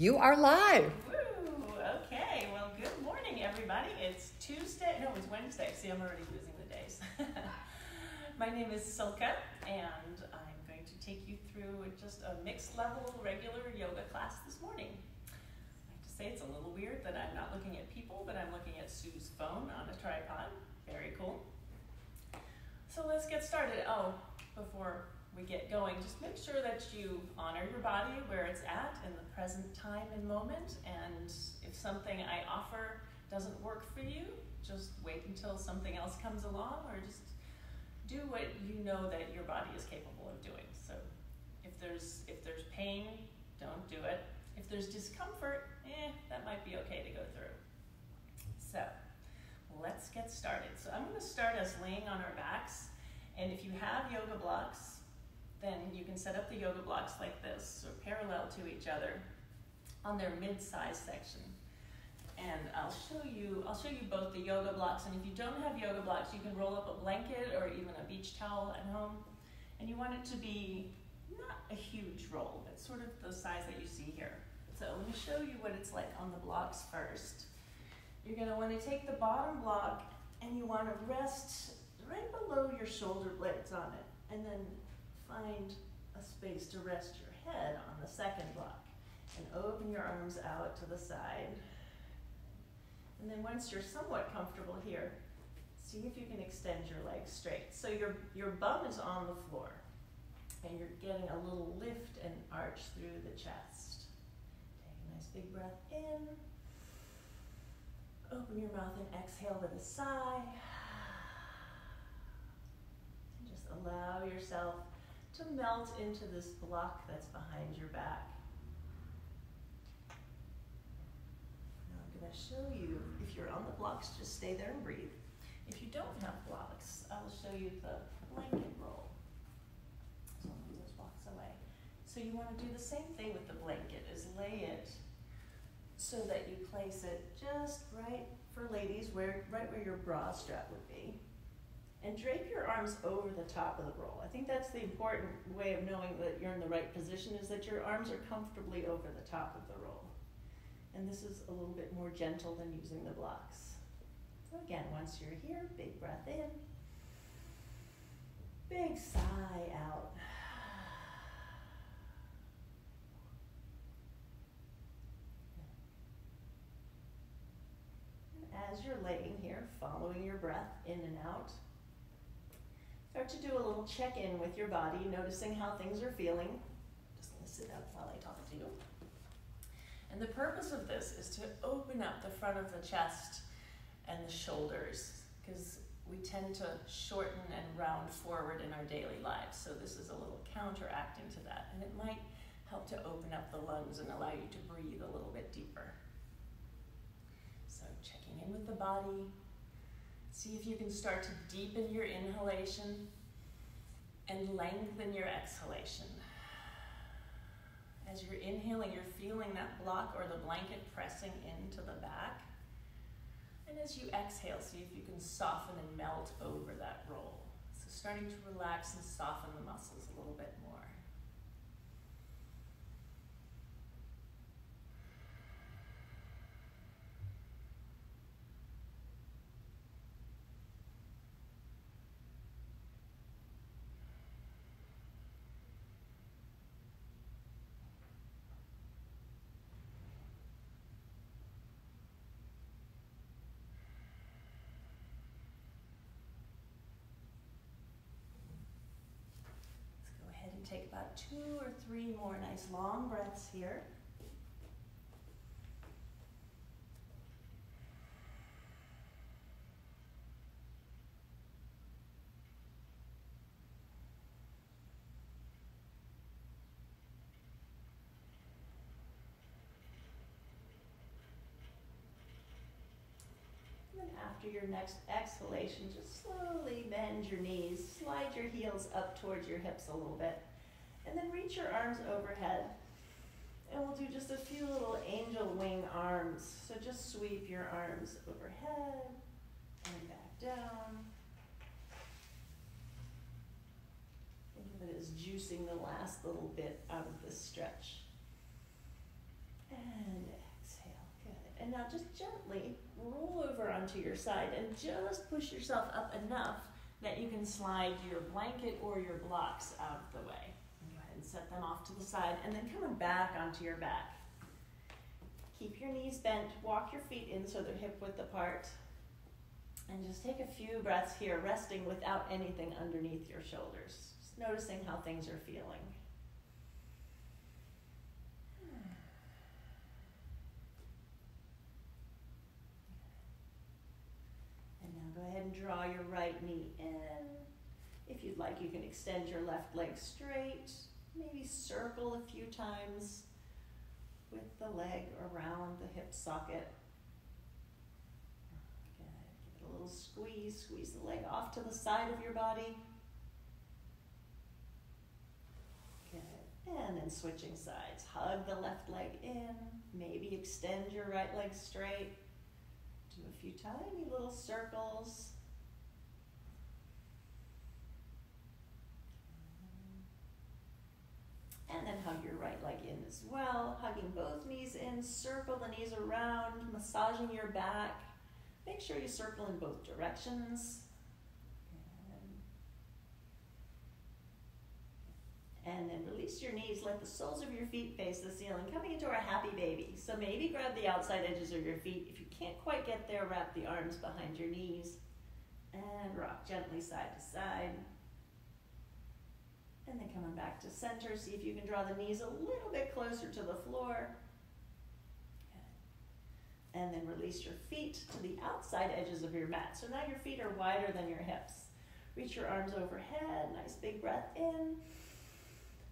You are live. Woo! Okay, well, good morning, everybody. It's Tuesday. No, it's Wednesday. See, I'm already losing the days. My name is Silke, and I'm going to take you through just a mixed level regular yoga class this morning. I have to say it's a little weird that I'm not looking at people, but I'm looking at Sue's phone on a tripod. Very cool. So let's get started. Oh, before we get going, just make sure that you honor your body where it's at in the present time and moment. And if something I offer doesn't work for you, just wait until something else comes along or just do what you know that your body is capable of doing. So if there's if there's pain, don't do it. If there's discomfort, eh, that might be okay to go through. So let's get started. So I'm going to start us laying on our backs. And if you have yoga blocks, then you can set up the yoga blocks like this, or parallel to each other on their mid-size section. And I'll show you, I'll show you both the yoga blocks, and if you don't have yoga blocks, you can roll up a blanket or even a beach towel at home. And you want it to be not a huge roll, but sort of the size that you see here. So let me show you what it's like on the blocks first. You're gonna wanna take the bottom block and you wanna rest right below your shoulder blades on it. And then find a space to rest your head on the second block and open your arms out to the side. And then once you're somewhat comfortable here, see if you can extend your legs straight. So your, your bum is on the floor and you're getting a little lift and arch through the chest. Take a nice big breath in. Open your mouth and exhale to the side. And just allow yourself to melt into this block that's behind your back. Now I'm going to show you, if you're on the blocks, just stay there and breathe. If you don't have blocks, I will show you the blanket roll. So those blocks away. So you want to do the same thing with the blanket, is lay it so that you place it just right for ladies, where right where your bra strap would be and drape your arms over the top of the roll. I think that's the important way of knowing that you're in the right position is that your arms are comfortably over the top of the roll. And this is a little bit more gentle than using the blocks. So again, once you're here, big breath in, big sigh out. as you're laying here, following your breath in and out, Start to do a little check in with your body, noticing how things are feeling. Just to sit up while I talk to you. And the purpose of this is to open up the front of the chest and the shoulders because we tend to shorten and round forward in our daily lives. So this is a little counteracting to that. And it might help to open up the lungs and allow you to breathe a little bit deeper. So checking in with the body, See if you can start to deepen your inhalation and lengthen your exhalation. As you're inhaling, you're feeling that block or the blanket pressing into the back. And as you exhale, see if you can soften and melt over that roll. So starting to relax and soften the muscles a little bit more. Take about two or three more nice long breaths here. Then after your next exhalation, just slowly bend your knees, slide your heels up towards your hips a little bit. And then reach your arms overhead. And we'll do just a few little angel wing arms. So just sweep your arms overhead and back down. Think of it as juicing the last little bit out of this stretch. And exhale, good. And Now just gently roll over onto your side and just push yourself up enough that you can slide your blanket or your blocks out of the way. Set them off to the side and then coming back onto your back. Keep your knees bent, walk your feet in so they're hip width apart. And just take a few breaths here, resting without anything underneath your shoulders. Just noticing how things are feeling. And now go ahead and draw your right knee in. If you'd like, you can extend your left leg straight. Maybe circle a few times with the leg around the hip socket. Good. Give it a little squeeze. Squeeze the leg off to the side of your body. Good. And then switching sides. Hug the left leg in. Maybe extend your right leg straight. Do a few tiny little circles. And then hug your right leg in as well, hugging both knees in, circle the knees around, massaging your back. Make sure you circle in both directions. And then release your knees, let the soles of your feet face the ceiling, coming into our happy baby. So maybe grab the outside edges of your feet. If you can't quite get there, wrap the arms behind your knees and rock gently side to side. And then coming back to center, see if you can draw the knees a little bit closer to the floor. And then release your feet to the outside edges of your mat. So now your feet are wider than your hips. Reach your arms overhead, nice big breath in.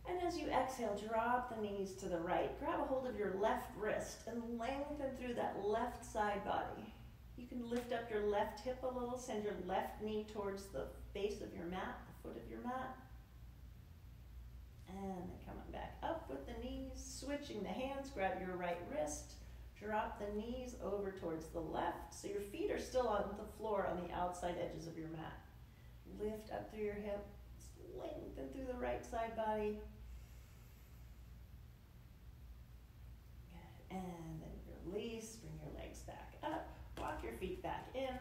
And as you exhale, drop the knees to the right. Grab a hold of your left wrist and lengthen through that left side body. You can lift up your left hip a little, send your left knee towards the base of your mat, the foot of your mat. And then coming back up with the knees, switching the hands, grab your right wrist, drop the knees over towards the left. So your feet are still on the floor on the outside edges of your mat. Lift up through your hip, lengthen through the right side body. Good. And then release, bring your legs back up, walk your feet back in.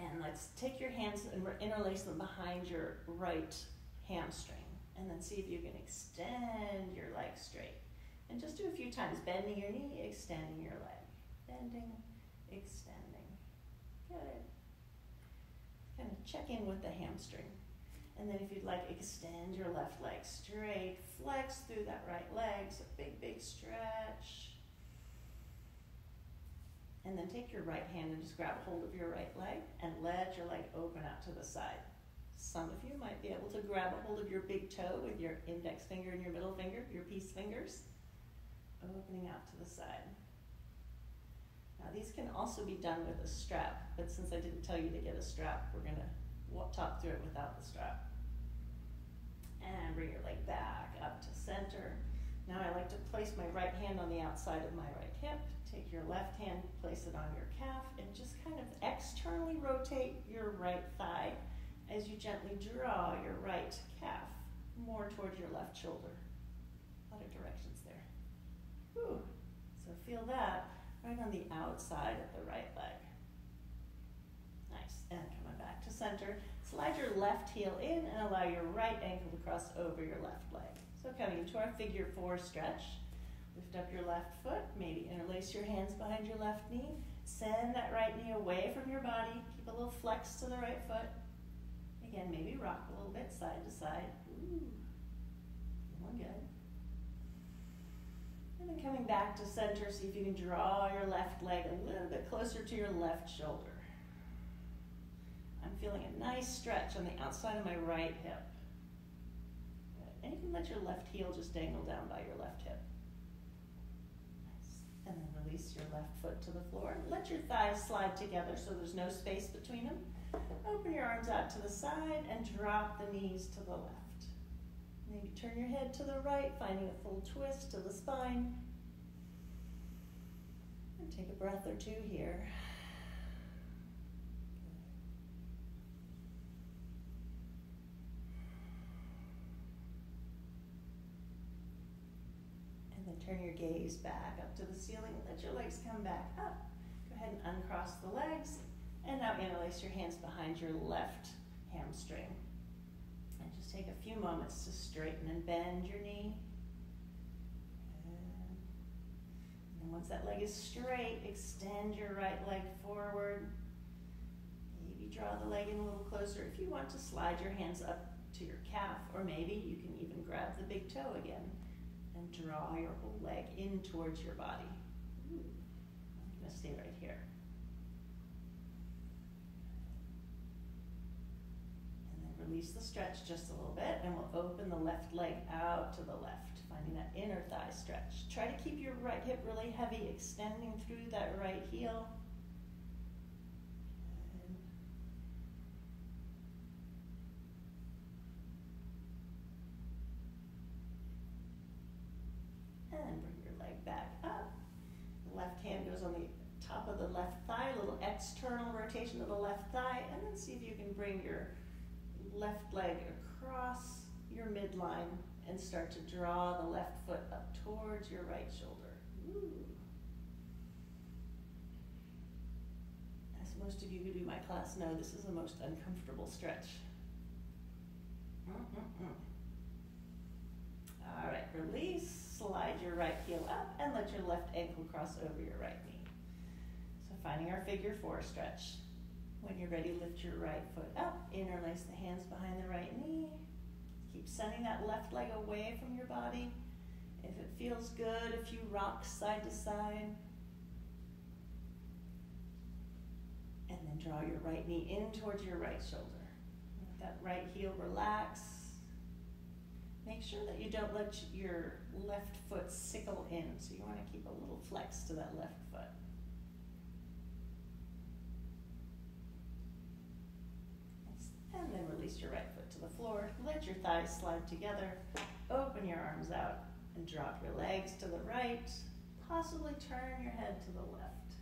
And let's take your hands and interlace them behind your right hamstring. And then see if you can extend your leg straight. And just do a few times, bending your knee, extending your leg. Bending, extending. Good. Kind of check in with the hamstring. And then if you'd like, extend your left leg straight, flex through that right leg, so big, big stretch. And then take your right hand and just grab hold of your right leg and let your leg open out to the side. Some of you might be able to grab a hold of your big toe with your index finger and your middle finger, your peace fingers, opening out to the side. Now these can also be done with a strap, but since I didn't tell you to get a strap, we're gonna talk through it without the strap. And bring your leg back up to center. Now I like to place my right hand on the outside of my right hip. Take your left hand, place it on your calf, and just kind of externally rotate your right thigh as you gently draw your right calf more towards your left shoulder. A lot of directions there. Whew. So feel that right on the outside of the right leg. Nice. And coming back to center. Slide your left heel in and allow your right ankle to cross over your left leg. So coming into our figure four stretch. Lift up your left foot, maybe interlace your hands behind your left knee. Send that right knee away from your body. Keep a little flex to the right foot. Again, maybe rock a little bit side to side. Ooh, good. And then coming back to center, see if you can draw your left leg a little bit closer to your left shoulder. I'm feeling a nice stretch on the outside of my right hip. Good. And you can let your left heel just dangle down by your left hip. Nice. And then release your left foot to the floor. Let your thighs slide together so there's no space between them. Open your arms out to the side and drop the knees to the left. Maybe turn your head to the right, finding a full twist to the spine. And take a breath or two here. And then turn your gaze back up to the ceiling. Let your legs come back up. Go ahead and uncross the legs. And now interlace your hands behind your left hamstring. And just take a few moments to straighten and bend your knee. And once that leg is straight, extend your right leg forward. Maybe draw the leg in a little closer. If you want to slide your hands up to your calf, or maybe you can even grab the big toe again and draw your whole leg in towards your body. Ooh. I'm going to stay right here. And then release the stretch just a little bit, and we'll open the left leg out to the left, finding that inner thigh stretch. Try to keep your right hip really heavy, extending through that right heel. and bring your leg back up. Left hand goes on the top of the left thigh, a little external rotation of the left thigh, and then see if you can bring your left leg across your midline and start to draw the left foot up towards your right shoulder. Ooh. As most of you who do my class know, this is the most uncomfortable stretch. Mm-mm-mm. All right, release slide your right heel up and let your left ankle cross over your right knee. So finding our figure four stretch. When you're ready, lift your right foot up, interlace the hands behind the right knee. Keep sending that left leg away from your body. If it feels good, a few rocks side to side. And then draw your right knee in towards your right shoulder. Let that right heel relax. Make sure that you don't let your left foot sickle in. So you want to keep a little flex to that left foot. And then release your right foot to the floor. Let your thighs slide together. Open your arms out and drop your legs to the right. Possibly turn your head to the left.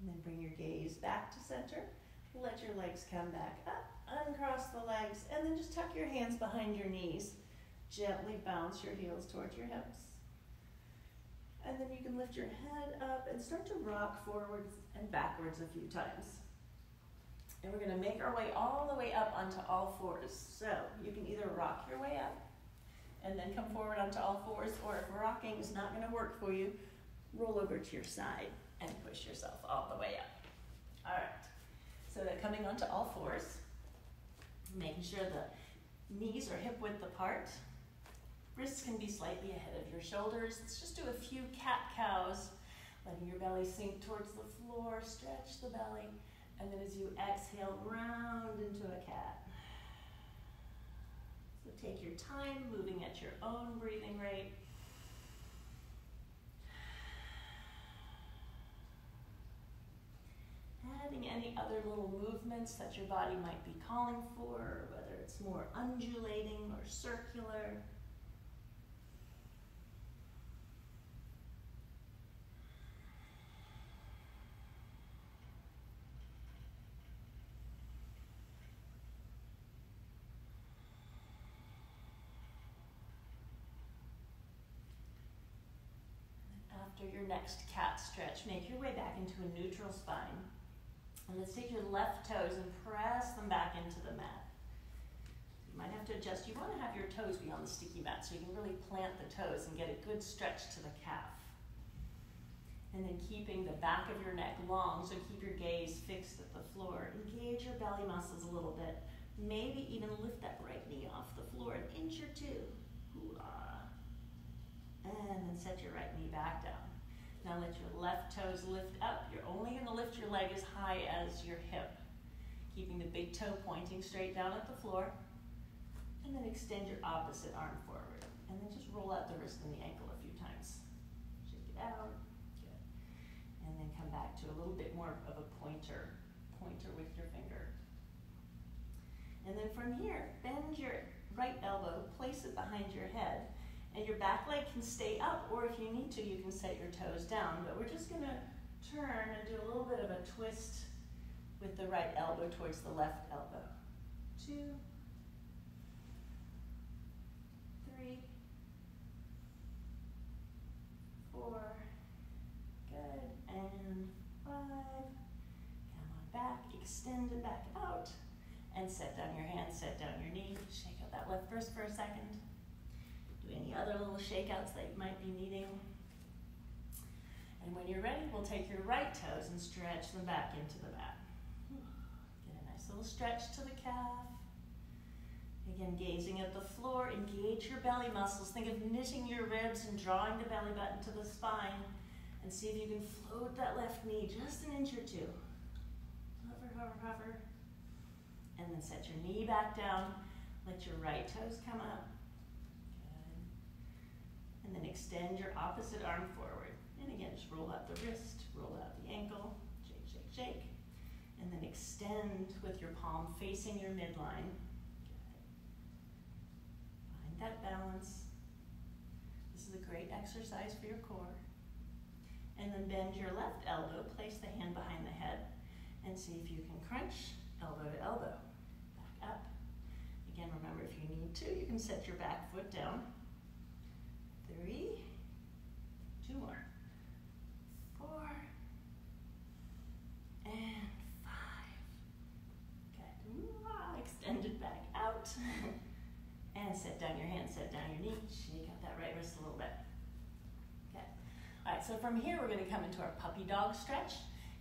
And then bring your gaze back to center. Let your legs come back up. Uncross the legs. And then just tuck your hands behind your knees. Gently bounce your heels towards your hips. And then you can lift your head up and start to rock forwards and backwards a few times. And we're going to make our way all the way up onto all fours. So you can either rock your way up and then come forward onto all fours, or if rocking is not going to work for you, roll over to your side and push yourself all the way up. All right, so that coming onto all fours, making sure the knees are hip width apart. Wrists can be slightly ahead of your shoulders. Let's just do a few cat cows, letting your belly sink towards the floor, stretch the belly, and then as you exhale, round into a cat. So take your time, moving at your own breathing rate. Adding any other little movements that your body might be calling for, whether it's more undulating or circular. After your next cat stretch, make your way back into a neutral spine. And let's take your left toes and press them back into the mat. You might have to adjust. You want to have your toes be on the sticky mat so you can really plant the toes and get a good stretch to the calf. And then keeping the back of your neck long, so keep your gaze fixed at the floor. Engage your belly muscles a little bit. Maybe even lift that right knee off the floor an inch or two. And then set your right knee back down. Now let your left toes lift up. You're only going to lift your leg as high as your hip, keeping the big toe pointing straight down at the floor. And then extend your opposite arm forward. And then just roll out the wrist and the ankle a few times. Shake it out. Good. And then come back to a little bit more of a pointer, pointer with your finger. And then from here, bend your right elbow, place it behind your head, And your back leg can stay up, or if you need to, you can set your toes down. But we're just gonna turn and do a little bit of a twist with the right elbow towards the left elbow. Two, three, four, good, and five. Come on back, extend it back out, and set down your hands, set down your knee, shake out that left wrist for a second. Any other little shakeouts that you might be needing. And when you're ready, we'll take your right toes and stretch them back into the mat. Get a nice little stretch to the calf. Again, gazing at the floor, engage your belly muscles. Think of knitting your ribs and drawing the belly button to the spine. And see if you can float that left knee just an inch or two. Hover, hover, hover. And then set your knee back down. Let your right toes come up. And then extend your opposite arm forward. And again, just roll out the wrist, roll out the ankle, shake, shake, shake. And then extend with your palm facing your midline. Find that balance. This is a great exercise for your core. And then bend your left elbow, place the hand behind the head, and see if you can crunch elbow to elbow. Back up. Again, remember if you need to, you can set your back foot down. Three, two more four, and five. Good. Ah, Extend it back out. and set down your hand, set down your knee. Shake out that right wrist a little bit. Okay. All right, so from here we're going to come into our puppy dog stretch.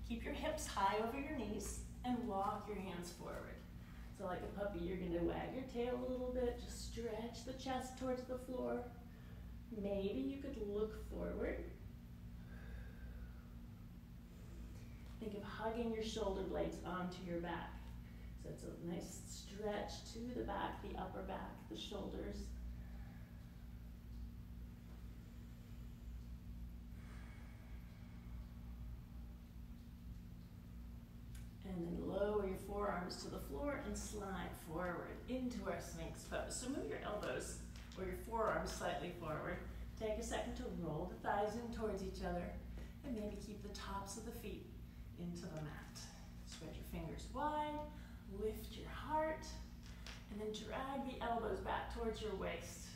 Keep your hips high over your knees and walk your hands forward. So like a puppy, you're going to wag your tail a little bit. Just stretch the chest towards the floor. Maybe you could look forward Think of hugging your shoulder blades onto your back. So it's a nice stretch to the back, the upper back, the shoulders. And then lower your forearms to the floor and slide forward into our Sphinx pose. So move your elbows or your forearms slightly forward. Take a second to roll the thighs in towards each other and maybe keep the tops of the feet into the mat. Spread your fingers wide, lift your heart, and then drag the elbows back towards your waist.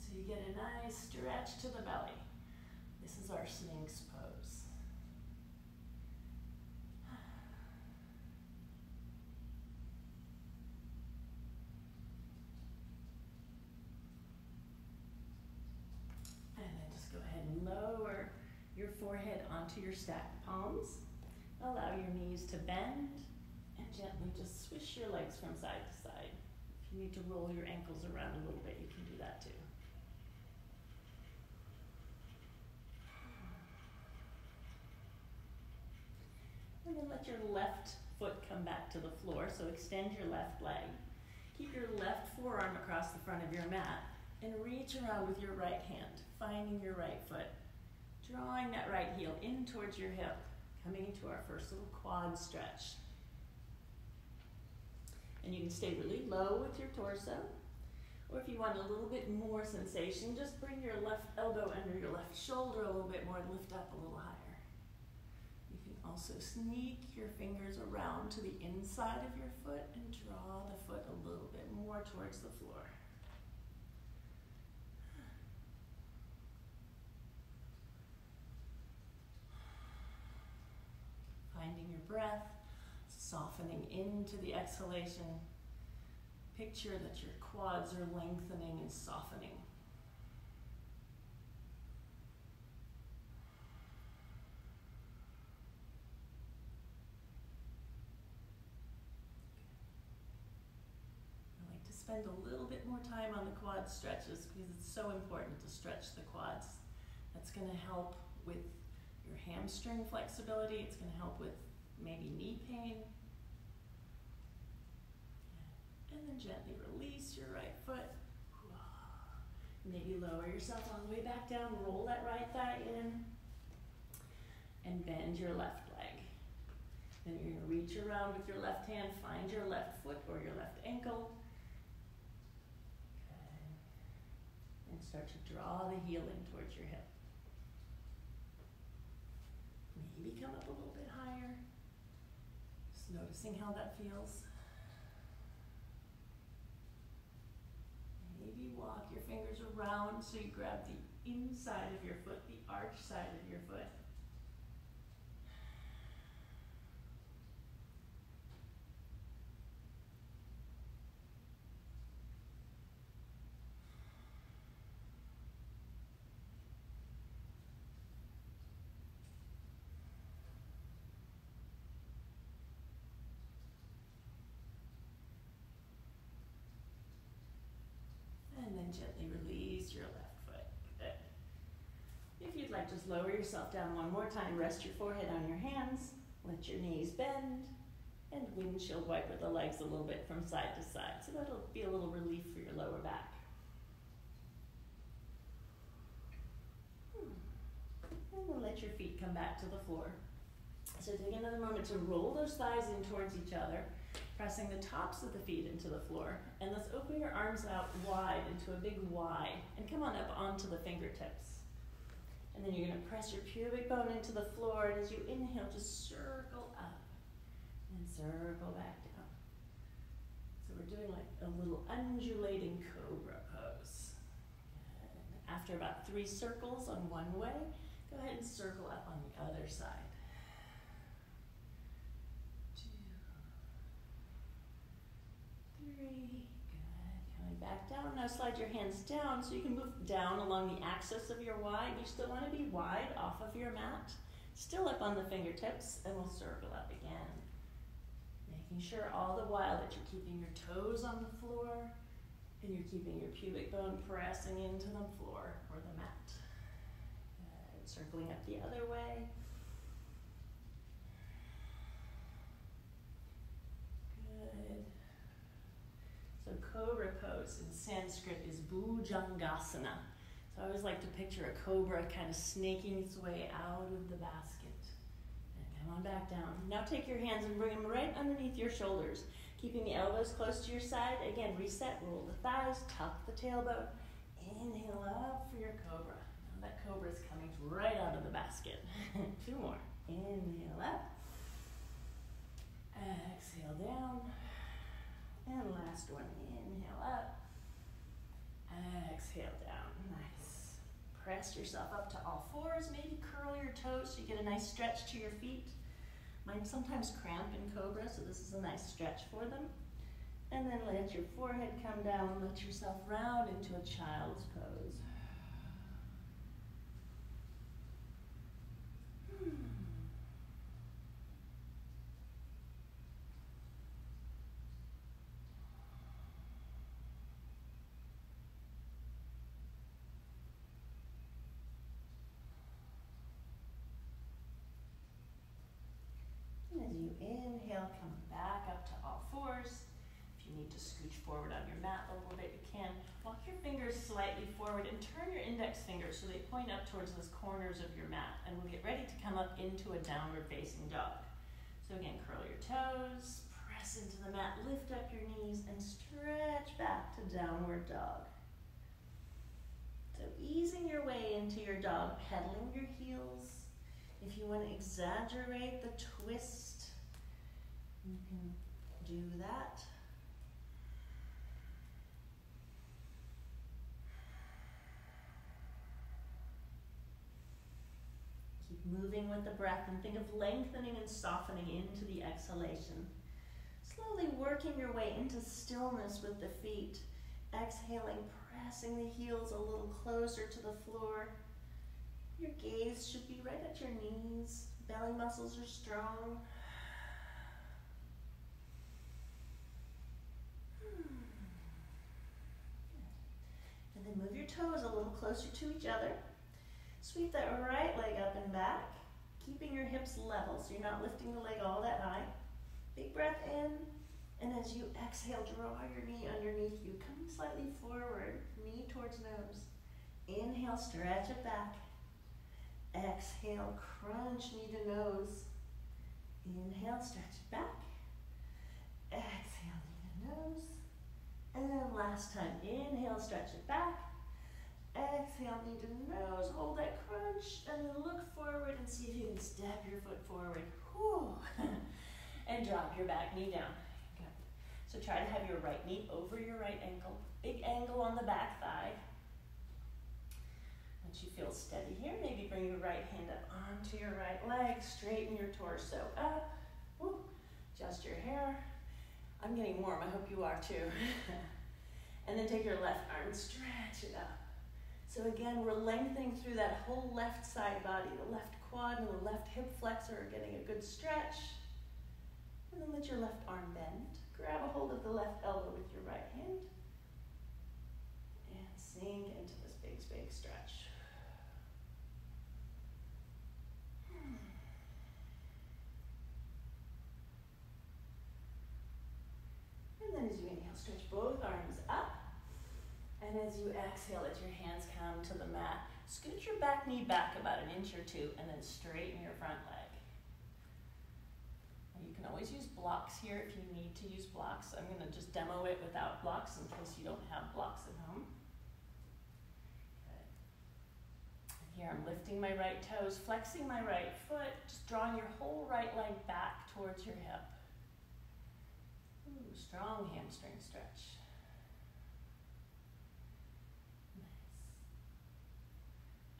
So you get a nice stretch to the belly. This is our Sphinx pose. And then just go ahead and lower your forehead onto your stacked palms. Allow your knees to bend and gently just swish your legs from side to side. If you need to roll your ankles around a little bit, you can do that too. And then let your left foot come back to the floor, so extend your left leg. Keep your left forearm across the front of your mat and reach around with your right hand, finding your right foot, drawing that right heel in towards your hip coming into our first little quad stretch. And you can stay really low with your torso. Or if you want a little bit more sensation, just bring your left elbow under your left shoulder a little bit more and lift up a little higher. You can also sneak your fingers around to the inside of your foot and draw the foot a little bit more towards the floor. finding your breath, softening into the exhalation. Picture that your quads are lengthening and softening. I like to spend a little bit more time on the quad stretches because it's so important to stretch the quads. That's going to help with your hamstring flexibility. It's going to help with maybe knee pain. And then gently release your right foot. Maybe lower yourself all the way back down. Roll that right thigh in. And bend your left leg. Then you're to reach around with your left hand. Find your left foot or your left ankle. And start to draw the heel in towards your hip. Maybe come up a little bit. Noticing how that feels. Maybe walk your fingers around so you grab the inside of your foot, the arch side of your foot. Gently release your left foot. Good. If you'd like, just lower yourself down one more time. Rest your forehead on your hands. Let your knees bend. And windshield wiper the legs a little bit from side to side. So that'll be a little relief for your lower back. Hmm. And then let your feet come back to the floor. So take another moment to roll those thighs in towards each other pressing the tops of the feet into the floor. And let's open your arms out wide into a big Y and come on up onto the fingertips. And then you're going to press your pubic bone into the floor. And as you inhale, just circle up and circle back down. So we're doing like a little undulating cobra pose. And after about three circles on one way, go ahead and circle up on the other side. Good. Coming back down. Now slide your hands down so you can move down along the axis of your Y. You still want to be wide off of your mat. Still up on the fingertips, and we'll circle up again. Making sure all the while that you're keeping your toes on the floor and you're keeping your pubic bone pressing into the floor or the mat. Good. Circling up the other way. So cobra pose in Sanskrit is bhujangasana. So I always like to picture a cobra kind of snaking its way out of the basket. And come on back down. Now take your hands and bring them right underneath your shoulders, keeping the elbows close to your side. Again, reset, roll the thighs, tuck the tailbone. Inhale up for your cobra. Now that cobra is coming right out of the basket. Two more. Inhale up. Exhale down. And last one, inhale up. Exhale down, nice. Press yourself up to all fours, maybe curl your toes so you get a nice stretch to your feet. Mine sometimes cramp in cobra, so this is a nice stretch for them. And then let your forehead come down, let yourself round into a child's pose. Hmm. as you inhale, come back up to all fours. If you need to scooch forward on your mat a little bit, you can. Walk your fingers slightly forward and turn your index fingers so they point up towards those corners of your mat. And we'll get ready to come up into a downward facing dog. So again, curl your toes, press into the mat, lift up your knees, and stretch back to downward dog. So easing your way into your dog, pedaling your heels. If you want to exaggerate the twist you can do that. Keep moving with the breath and think of lengthening and softening into the exhalation. Slowly working your way into stillness with the feet. Exhaling, pressing the heels a little closer to the floor. Your gaze should be right at your knees. Belly muscles are strong. Move your toes a little closer to each other. Sweep that right leg up and back, keeping your hips level so you're not lifting the leg all that high. Big breath in, and as you exhale, draw your knee underneath you. Come slightly forward, knee towards nose. Inhale, stretch it back. Exhale, crunch knee to nose. Inhale, stretch it back. Exhale, knee to nose. And last time, inhale, stretch it back. Exhale, knee to nose, hold that crunch, and then look forward and see if you can step your foot forward. Whew. and drop your back knee down. Good. So try to have your right knee over your right ankle. Big angle on the back thigh. Once you feel steady here, maybe bring your right hand up onto your right leg, straighten your torso up. Woo. Adjust your hair. I'm getting warm, I hope you are too. and then take your left arm, stretch it up. So again, we're lengthening through that whole left side body. The left quad and the left hip flexor are getting a good stretch. And then let your left arm bend. Grab a hold of the left elbow with your right hand. And sink into this big, big stretch. As you inhale, stretch both arms up. And as you exhale, let your hands come to the mat. Scoot your back knee back about an inch or two and then straighten your front leg. You can always use blocks here if you need to use blocks. I'm going to just demo it without blocks in case you don't have blocks at home. Here I'm lifting my right toes, flexing my right foot, just drawing your whole right leg back towards your hip. Strong hamstring stretch. Nice.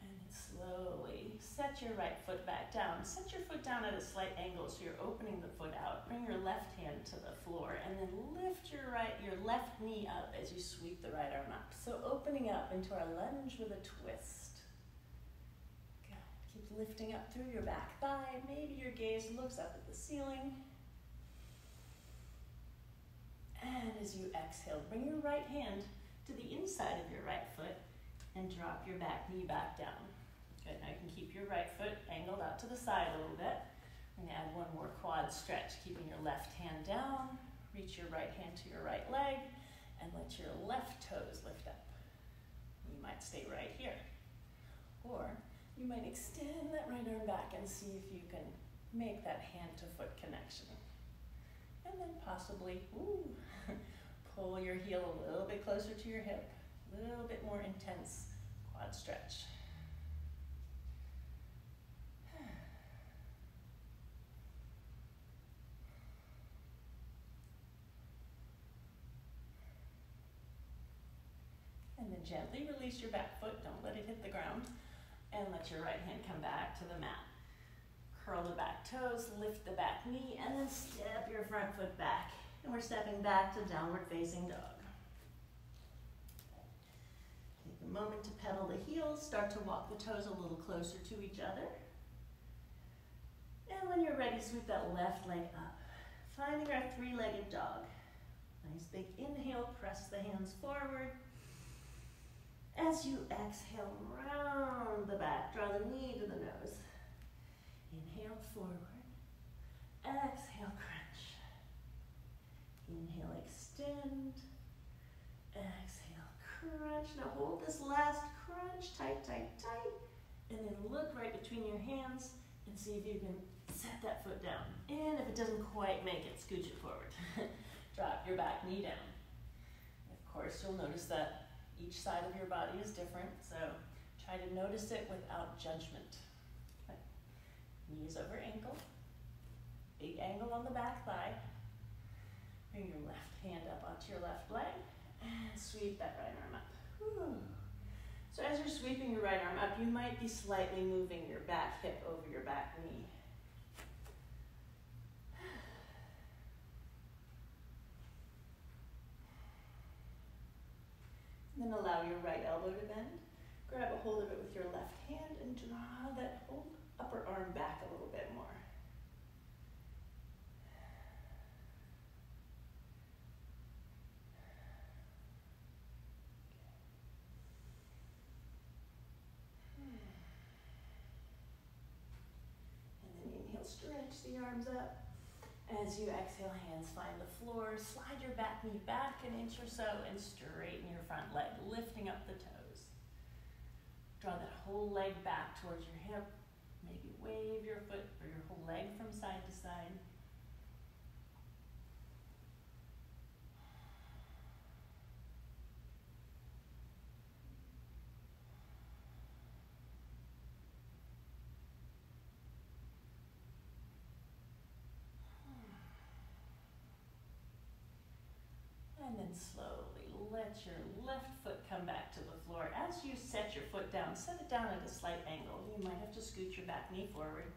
And slowly set your right foot back down. Set your foot down at a slight angle so you're opening the foot out. Bring your left hand to the floor and then lift your right your left knee up as you sweep the right arm up. So opening up into our lunge with a twist. Lifting up through your back thigh. Maybe your gaze looks up at the ceiling. And as you exhale, bring your right hand to the inside of your right foot and drop your back knee back down. Good, now you can keep your right foot angled out to the side a little bit. And add one more quad stretch, keeping your left hand down, reach your right hand to your right leg, and let your left toes lift up. You might stay right here. Or you might extend that right arm back and see if you can make that hand to foot connection. And then possibly, ooh, pull your heel a little bit closer to your hip, a little bit more intense quad stretch. And then gently release your back foot, don't let it hit the ground, and let your right hand come back to the mat. Curl the back toes, lift the back knee, and then step your front foot back. And we're stepping back to downward facing dog. Take a moment to pedal the heels, start to walk the toes a little closer to each other. And when you're ready, sweep that left leg up, finding our three-legged dog. Nice big inhale, press the hands forward. As you exhale, round the back, draw the knee to the nose. Inhale forward, exhale crunch. Inhale, extend, exhale, crunch. Now hold this last crunch, tight, tight, tight, and then look right between your hands and see if you can set that foot down. And if it doesn't quite make it, scooch it forward. Drop your back knee down. Of course, you'll notice that each side of your body is different, so try to notice it without judgment. Okay. Knees over ankle, big angle on the back thigh. Bring your left hand up onto your left leg and sweep that right arm up. So as you're sweeping your right arm up, you might be slightly moving your back hip over your back knee. Then allow your right elbow to bend. Grab a hold of it with your left hand and draw that whole upper arm back a little bit more. And then inhale, stretch the arms up. As you exhale, hands find the floor. Slide your back knee back an inch or so and straighten your front leg, lifting up the toes. Draw that whole leg back towards your hip. Maybe wave your foot or your whole leg from side to side. Then slowly let your left foot come back to the floor. As you set your foot down, set it down at a slight angle. You might have to scoot your back knee forward.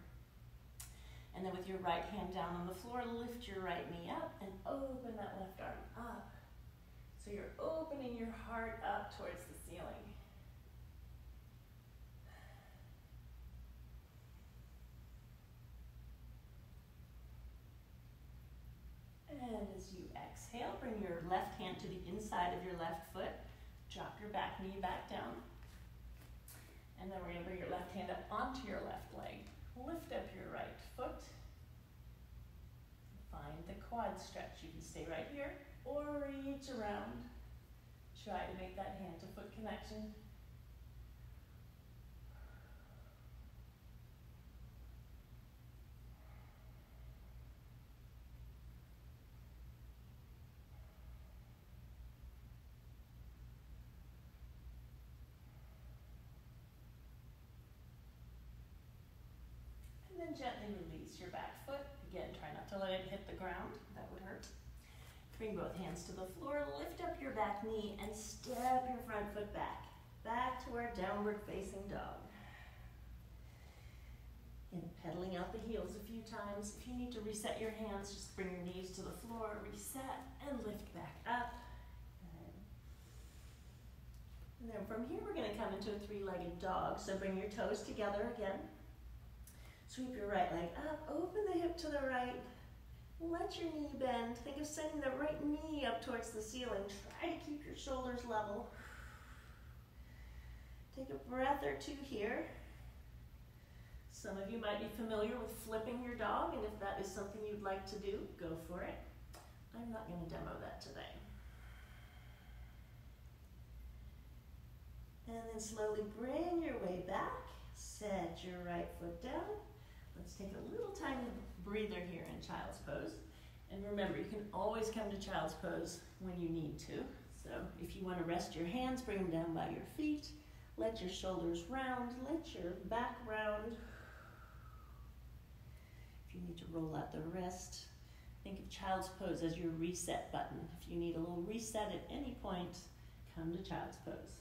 And then with your right hand down on the floor, lift your right knee up and open that left arm up. So you're opening your heart up towards the ceiling. And as you exhale, bring your left hand to the inside of your left foot. Drop your back knee back down. And then we're going to bring your left hand up onto your left leg. Lift up your right foot. Find the quad stretch. You can stay right here or reach around. Try to make that hand to foot connection. Gently release your back foot. Again, try not to let it hit the ground. That would hurt. Bring both hands to the floor. Lift up your back knee and step your front foot back. Back to our downward facing dog. And pedaling out the heels a few times. If you need to reset your hands, just bring your knees to the floor, reset, and lift back up. And then from here, we're going to come into a three-legged dog. So bring your toes together again. Sweep your right leg up, open the hip to the right. Let your knee bend. Think of sending the right knee up towards the ceiling. Try to keep your shoulders level. Take a breath or two here. Some of you might be familiar with flipping your dog, and if that is something you'd like to do, go for it. I'm not going to demo that today. And then slowly bring your way back. Set your right foot down. Let's take a little tiny breather here in child's pose. And remember, you can always come to child's pose when you need to. So if you want to rest your hands, bring them down by your feet. Let your shoulders round, let your back round. If you need to roll out the wrist, think of child's pose as your reset button. If you need a little reset at any point, come to child's pose.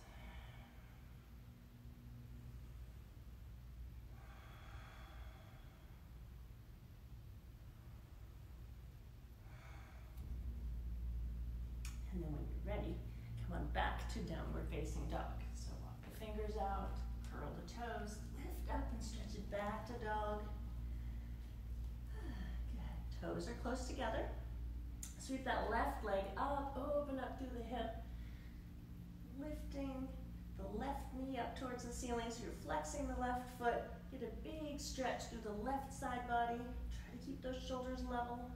Back to downward facing dog. So walk the fingers out, curl the toes, lift up and stretch it back to dog. Good. Toes are close together. Sweep that left leg up, open up through the hip, lifting the left knee up towards the ceiling so you're flexing the left foot. Get a big stretch through the left side body. Try to keep those shoulders level.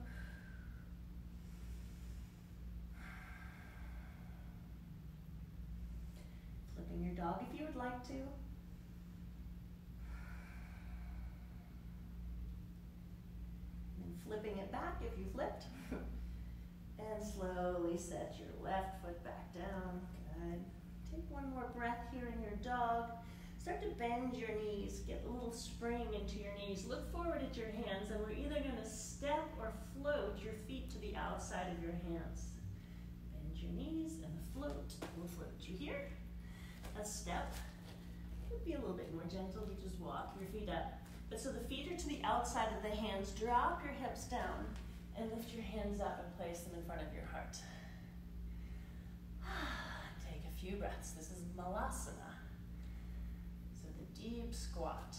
Your dog if you would like to. And flipping it back if you flipped. and slowly set your left foot back down. Good. Take one more breath here in your dog. Start to bend your knees. Get a little spring into your knees. Look forward at your hands, and we're either going to step or float your feet to the outside of your hands. Bend your knees and float. We'll float you here a step. Be a little bit more gentle. You just walk your feet up. But so the feet are to the outside of the hands. Drop your hips down and lift your hands up and place them in front of your heart. Take a few breaths. This is Malasana. So the deep squat.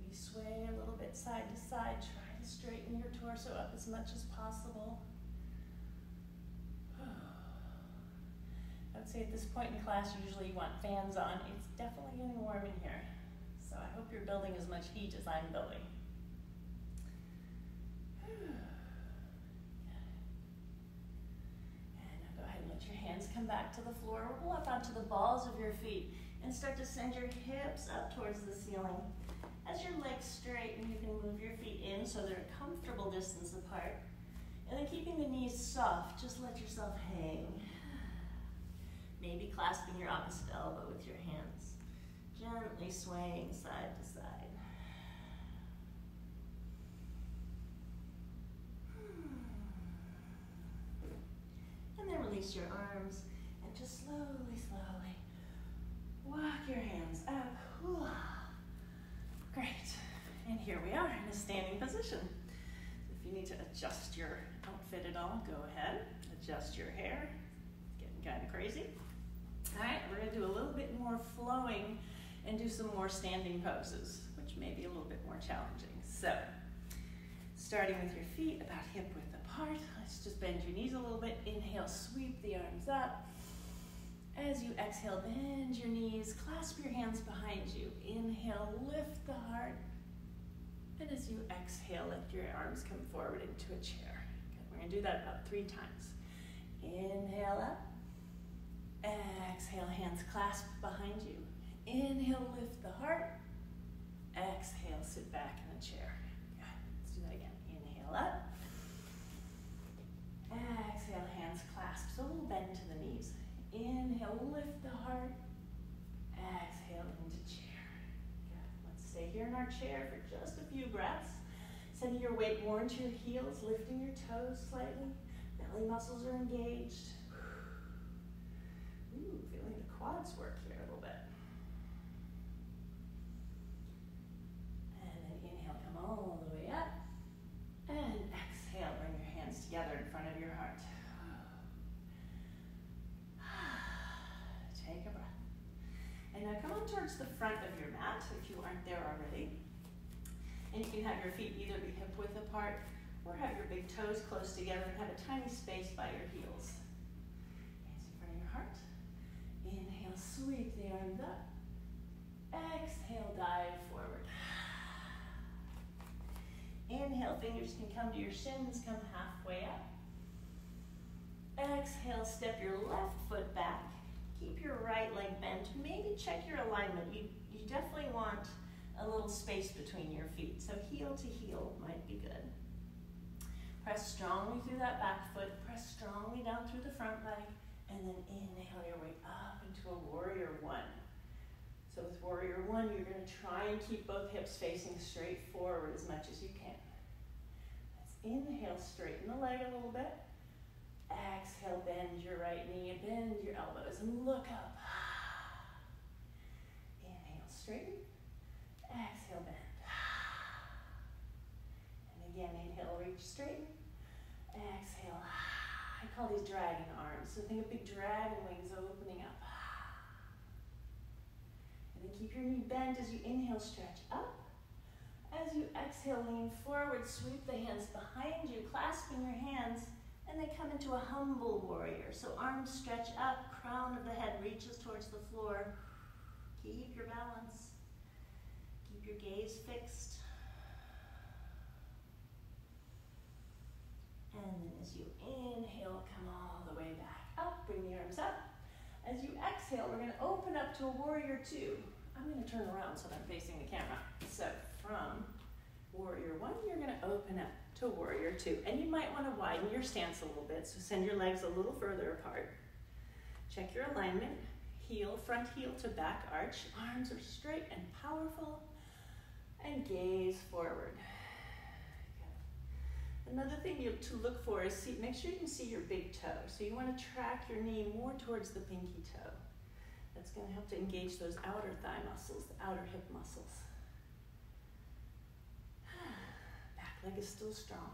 Maybe sway a little bit side to side. Try to straighten your torso up as much as possible. I would say at this point in class, usually you want fans on. It's definitely getting warm in here. So I hope you're building as much heat as I'm building. And now go ahead and let your hands come back to the floor. Roll up onto the balls of your feet and start to send your hips up towards the ceiling. As your legs straighten, you can move your feet in so they're a comfortable distance apart. And then keeping the knees soft, just let yourself hang. Maybe clasping your opposite elbow with your hands, gently swaying side to side. Hmm. And then release release your arms and just slowly, slowly walk your hands up. Great. And here we are in a standing position. If you need to adjust your outfit at all, go ahead. Adjust your hair. It's Getting kind of crazy. All right, we're to do a little bit more flowing and do some more standing poses, which may be a little bit more challenging. So, starting with your feet about hip width apart, let's just bend your knees a little bit. Inhale, sweep the arms up. As you exhale, bend your knees, clasp your hands behind you. Inhale, lift the heart. And as you exhale, let your arms come forward into a chair. We're to do that about three times. Inhale up. Exhale, hands clasped behind you. Inhale, lift the heart. Exhale, sit back in the chair. Let's do that again. Inhale up. Exhale, hands clasped. So we'll bend to the knees. Inhale, lift the heart. Exhale into chair. Good. Let's stay here in our chair for just a few breaths. Sending your weight more into your heels, lifting your toes slightly. Belly muscles are engaged. Ooh, feeling the quads work here a little bit. And then inhale, come all the way up. And exhale, bring your hands together in front of your heart. Take a breath. And now come on towards the front of your mat if you aren't there already. And you can have your feet either be hip width apart or have your big toes close together and have a tiny space by your heels. Hands in front of your heart. Inhale, sweep the arms up. Exhale, dive forward. Inhale, fingers can come to your shins, come halfway up. Exhale, step your left foot back. Keep your right leg bent. Maybe check your alignment. You, you definitely want a little space between your feet. So heel to heel might be good. Press strongly through that back foot. Press strongly down through the front leg. And then inhale your way up into a warrior one. So with warrior one, you're going to try and keep both hips facing straight forward as much as you can. Let's inhale, straighten the leg a little bit. Exhale, bend your right knee, bend your elbows, and look up. Inhale, straighten. Exhale, bend. And again, inhale, reach straight. Exhale. I call these dragon. So think of big dragon wings opening up. And then keep your knee bent as you inhale, stretch up. As you exhale, lean forward, sweep the hands behind you, clasping your hands, and then come into a humble warrior. So arms stretch up, crown of the head reaches towards the floor. Keep your balance. Keep your gaze fixed. And then as you inhale, come all the way back up, bring the arms up. As you exhale, we're going to open up to a warrior two. I'm going to turn around so that I'm facing the camera. So from warrior one, you're going to open up to warrior two. And you might want to widen your stance a little bit, so send your legs a little further apart. Check your alignment. Heel, front heel to back arch. Arms are straight and powerful. And gaze forward. Another thing you, to look for is see, make sure you can see your big toe. So you want to track your knee more towards the pinky toe. That's going to help to engage those outer thigh muscles, the outer hip muscles. Back leg is still strong.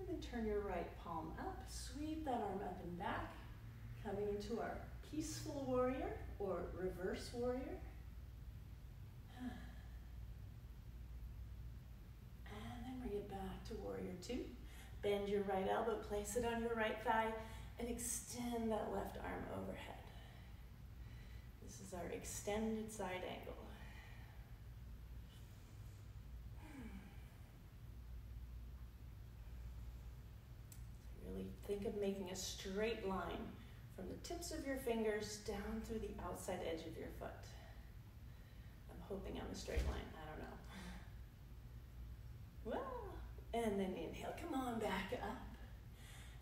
And then turn your right palm up, sweep that arm up and back, coming into our peaceful warrior or reverse warrior. Bring it back to warrior two. Bend your right elbow, place it on your right thigh, and extend that left arm overhead. This is our extended side angle. Hmm. Really think of making a straight line from the tips of your fingers down through the outside edge of your foot. I'm hoping I'm a straight line. Well, and then inhale, come on back up.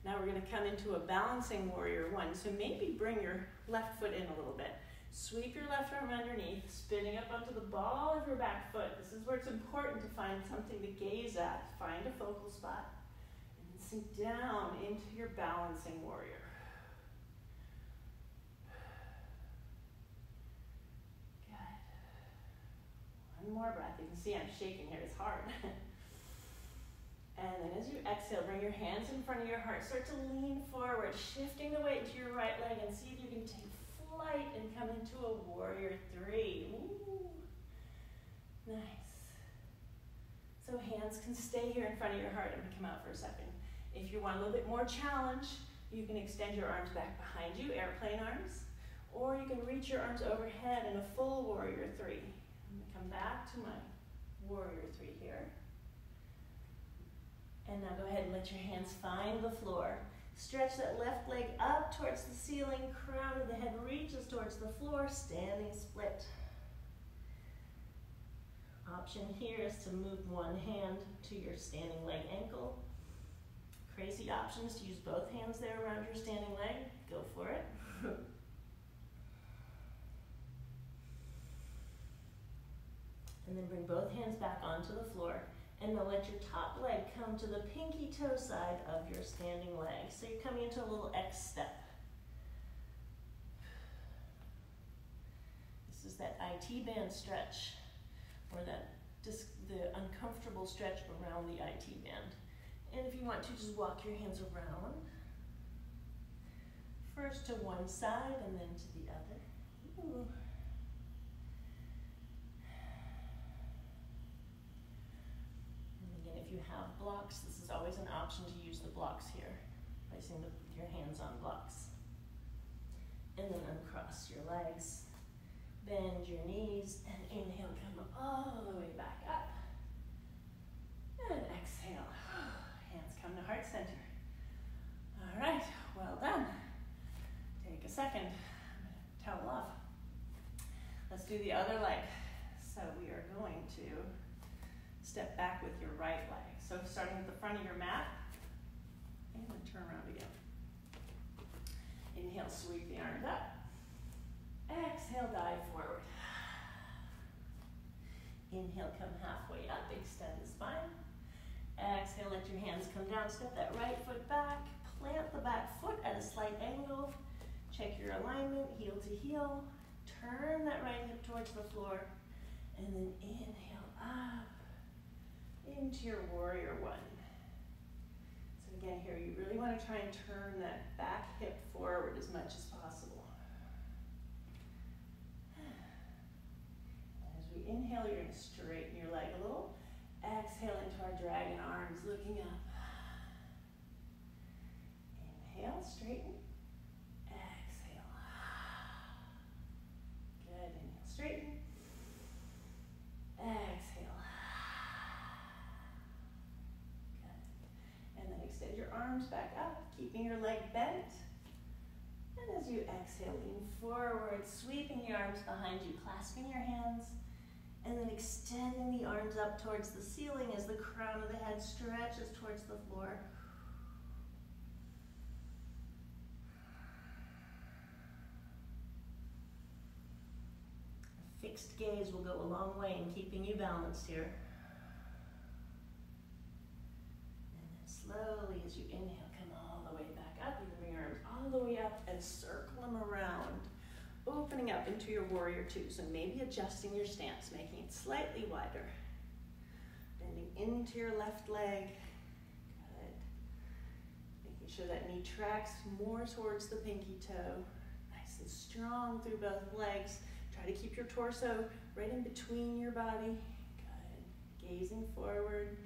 Now we're going to come into a balancing warrior one. So maybe bring your left foot in a little bit. Sweep your left arm underneath, spinning up onto the ball of your back foot. This is where it's important to find something to gaze at. Find a focal spot. And sink down into your balancing warrior. Good. One more breath. You can see I'm shaking here, it's hard. and then as you exhale, bring your hands in front of your heart. Start to lean forward, shifting the weight to your right leg, and see if you can take flight and come into a warrior three. Ooh. Nice. So hands can stay here in front of your heart. To come out for a second. If you want a little bit more challenge, you can extend your arms back behind you, airplane arms, or you can reach your arms overhead in a full warrior three. I'm to come back to my warrior three here. And now go ahead and let your hands find the floor. Stretch that left leg up towards the ceiling, crown of the head reaches towards the floor, standing split option here is to move one hand to your standing leg ankle. Crazy option is to use both hands there around your standing leg. Go for it. and then bring both hands back onto the floor. And then let your top leg come to the pinky toe side of your standing leg. So you're coming into a little X step. This is that IT band stretch or that dis- the uncomfortable stretch around the IT band. And if you want to, just walk your hands around. First to one side and then to the other. Ooh. And again, if you have blocks, this is always an option to use the blocks here, placing the, your hands on blocks. And then uncross your legs. Bend your knees and inhale, come all the way back up. And exhale. Hands come to heart center. All right, well done. Take a second. Towel off. Let's do the other leg. So we are going to step back with your right leg. So starting at the front of your mat, and then turn around again. Inhale, sweep the arms up. Exhale, dive forward. Inhale, come halfway up, extend the spine. Exhale, let your hands come down, step that right foot back, plant the back foot at a slight angle. Check your alignment, heel to heel. Turn that right hip towards the floor, and then inhale up into your warrior one. So again, here you really want to try and turn that back hip forward as much as possible. As we inhale, you're going to straighten your leg a little. Exhale into our dragon arms, looking up. Inhale, straighten. Exhale. Good. Inhale, straighten. Exhale. Good. And then extend your arms back up, keeping your leg bent. And as you exhale, lean forward, sweeping your arms behind you, clasping your hands and then extending the arms up towards the ceiling as the crown of the head stretches towards the floor. A fixed gaze will go a long way in keeping you balanced here. And then slowly, as you inhale, come all the way back up. You bring your arms all the way up and circle them around opening up into your warrior twos and maybe adjusting your stance, making it slightly wider. Bending into your left leg. Good. Making sure that knee tracks more towards the pinky toe. Nice and strong through both legs. Try to keep your torso right in between your body. Good. Gazing forward.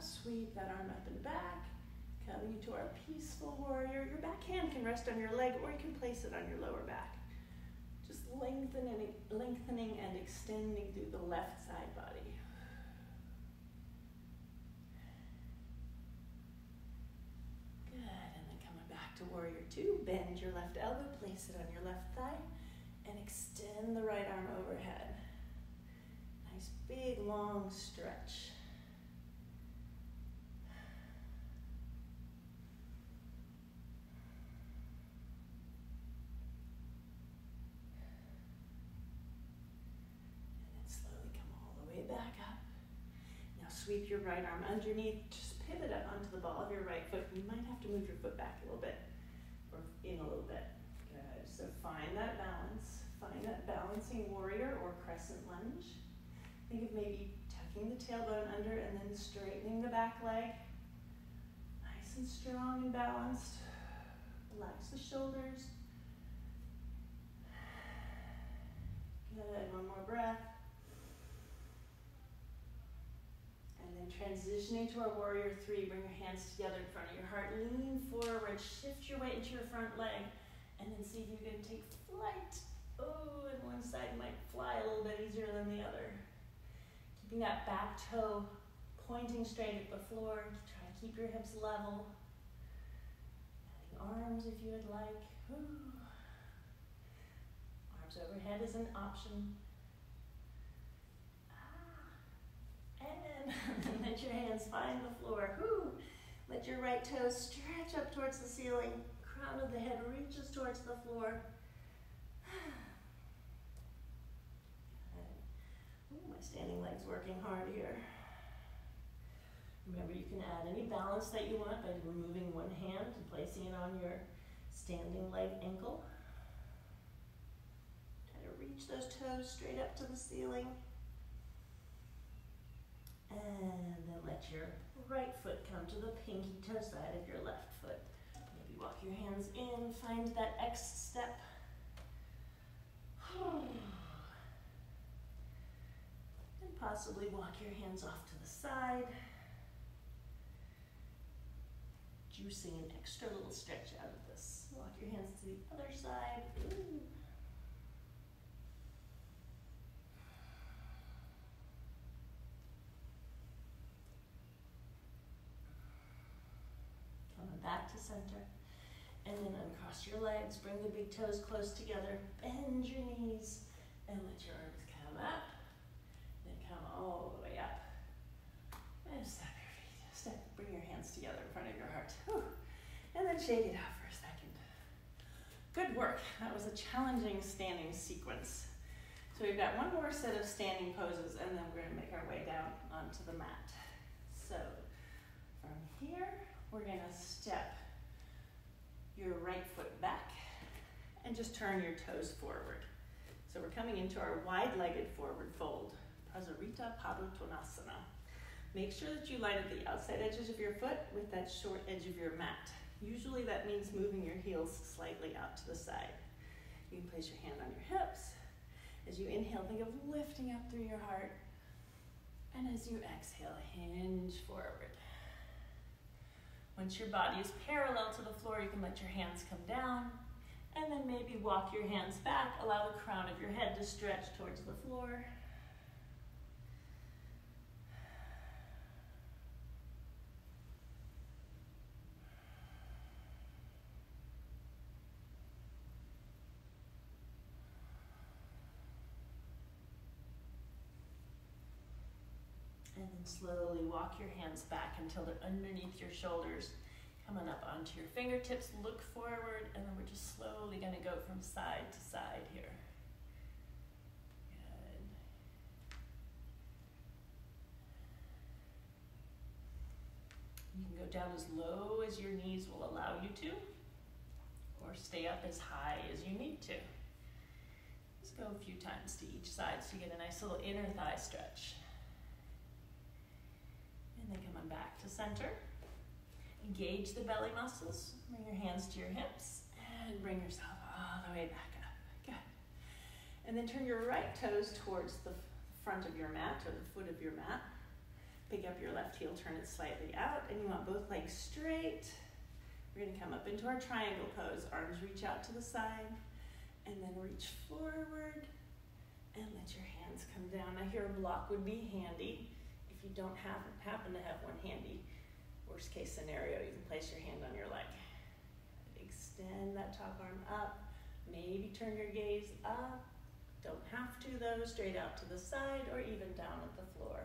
Sweep that arm up and back, coming to our peaceful warrior. Your back hand can rest on your leg or you can place it on your lower back. Just lengthening, lengthening and extending through the left side body. Good, and then coming back to warrior two, bend your left elbow, place it on your left thigh, and extend the right arm overhead. Nice big long stretch. sweep your right arm underneath. Just pivot up onto the ball of your right foot. You might have to move your foot back a little bit or in a little bit. Good. So find that balance. Find that balancing warrior or crescent lunge. Think of maybe tucking the tailbone under and then straightening the back leg. Nice and strong and balanced. Relax the shoulders. Good. One more breath. And then transitioning to our warrior three, bring your hands together in front of your heart. Lean forward, shift your weight into your front leg, and then see if you can take flight. Oh, and one side might fly a little bit easier than the other. Keeping that back toe pointing straight at the floor. Try to keep your hips level. Adding arms if you would like. Ooh. Arms overhead is an option. And let your hands find the floor. Let your right toes stretch up towards the ceiling. Crown of the head reaches towards the floor. Ooh, my standing leg's working hard here. Remember, you can add any balance that you want by removing one hand and placing it on your standing leg ankle. Try to reach those toes straight up to the ceiling. And then let your right foot come to the pinky toe side of your left foot. Maybe walk your hands in, find that X step. and possibly walk your hands off to the side. Juicing an extra little stretch out of this. Walk your hands to the other side. Ooh. Coming back to center. And then uncross your legs, bring the big toes close together, bend your knees, and let your arms come up. Then come all the way up. And step your feet. Step, bring your hands together in front of your heart. Whew. And then shake it out for a second. Good work. That was a challenging standing sequence. So we've got one more set of standing poses, and then we're going to make our way down onto the mat. So from here, we're to step your right foot back and just turn your toes forward. So we're coming into our wide-legged forward fold, Prasarita Padottanasana. Make sure that you line up the outside edges of your foot with that short edge of your mat. Usually that means moving your heels slightly out to the side. You can place your hand on your hips. As you inhale, think of lifting up through your heart. And as you exhale, hinge forward. Once your body is parallel to the floor, you can let your hands come down and then maybe walk your hands back. Allow the crown of your head to stretch towards the floor. And then slowly walk your hands back until they're underneath your shoulders. Coming up onto your fingertips, look forward, and then we're just slowly going to go from side to side here. You can go down as low as your knees will allow you to, or stay up as high as you need to. Just go a few times to each side so you get a nice little inner thigh stretch. Then coming back to center. Engage the belly muscles. Bring your hands to your hips and bring yourself all the way back up. Good. And then turn your right toes towards the front of your mat or the foot of your mat. Pick up your left heel, turn it slightly out, and you want both legs straight. We're going to come up into our triangle pose. Arms reach out to the side, and then reach forward, and let your hands come down. I hear a block would be handy if you don't have, happen to have one handy, worst case scenario, you can place your hand on your leg. Extend that top arm up. Maybe turn your gaze up. Don't have to though, straight out to the side or even down at the floor.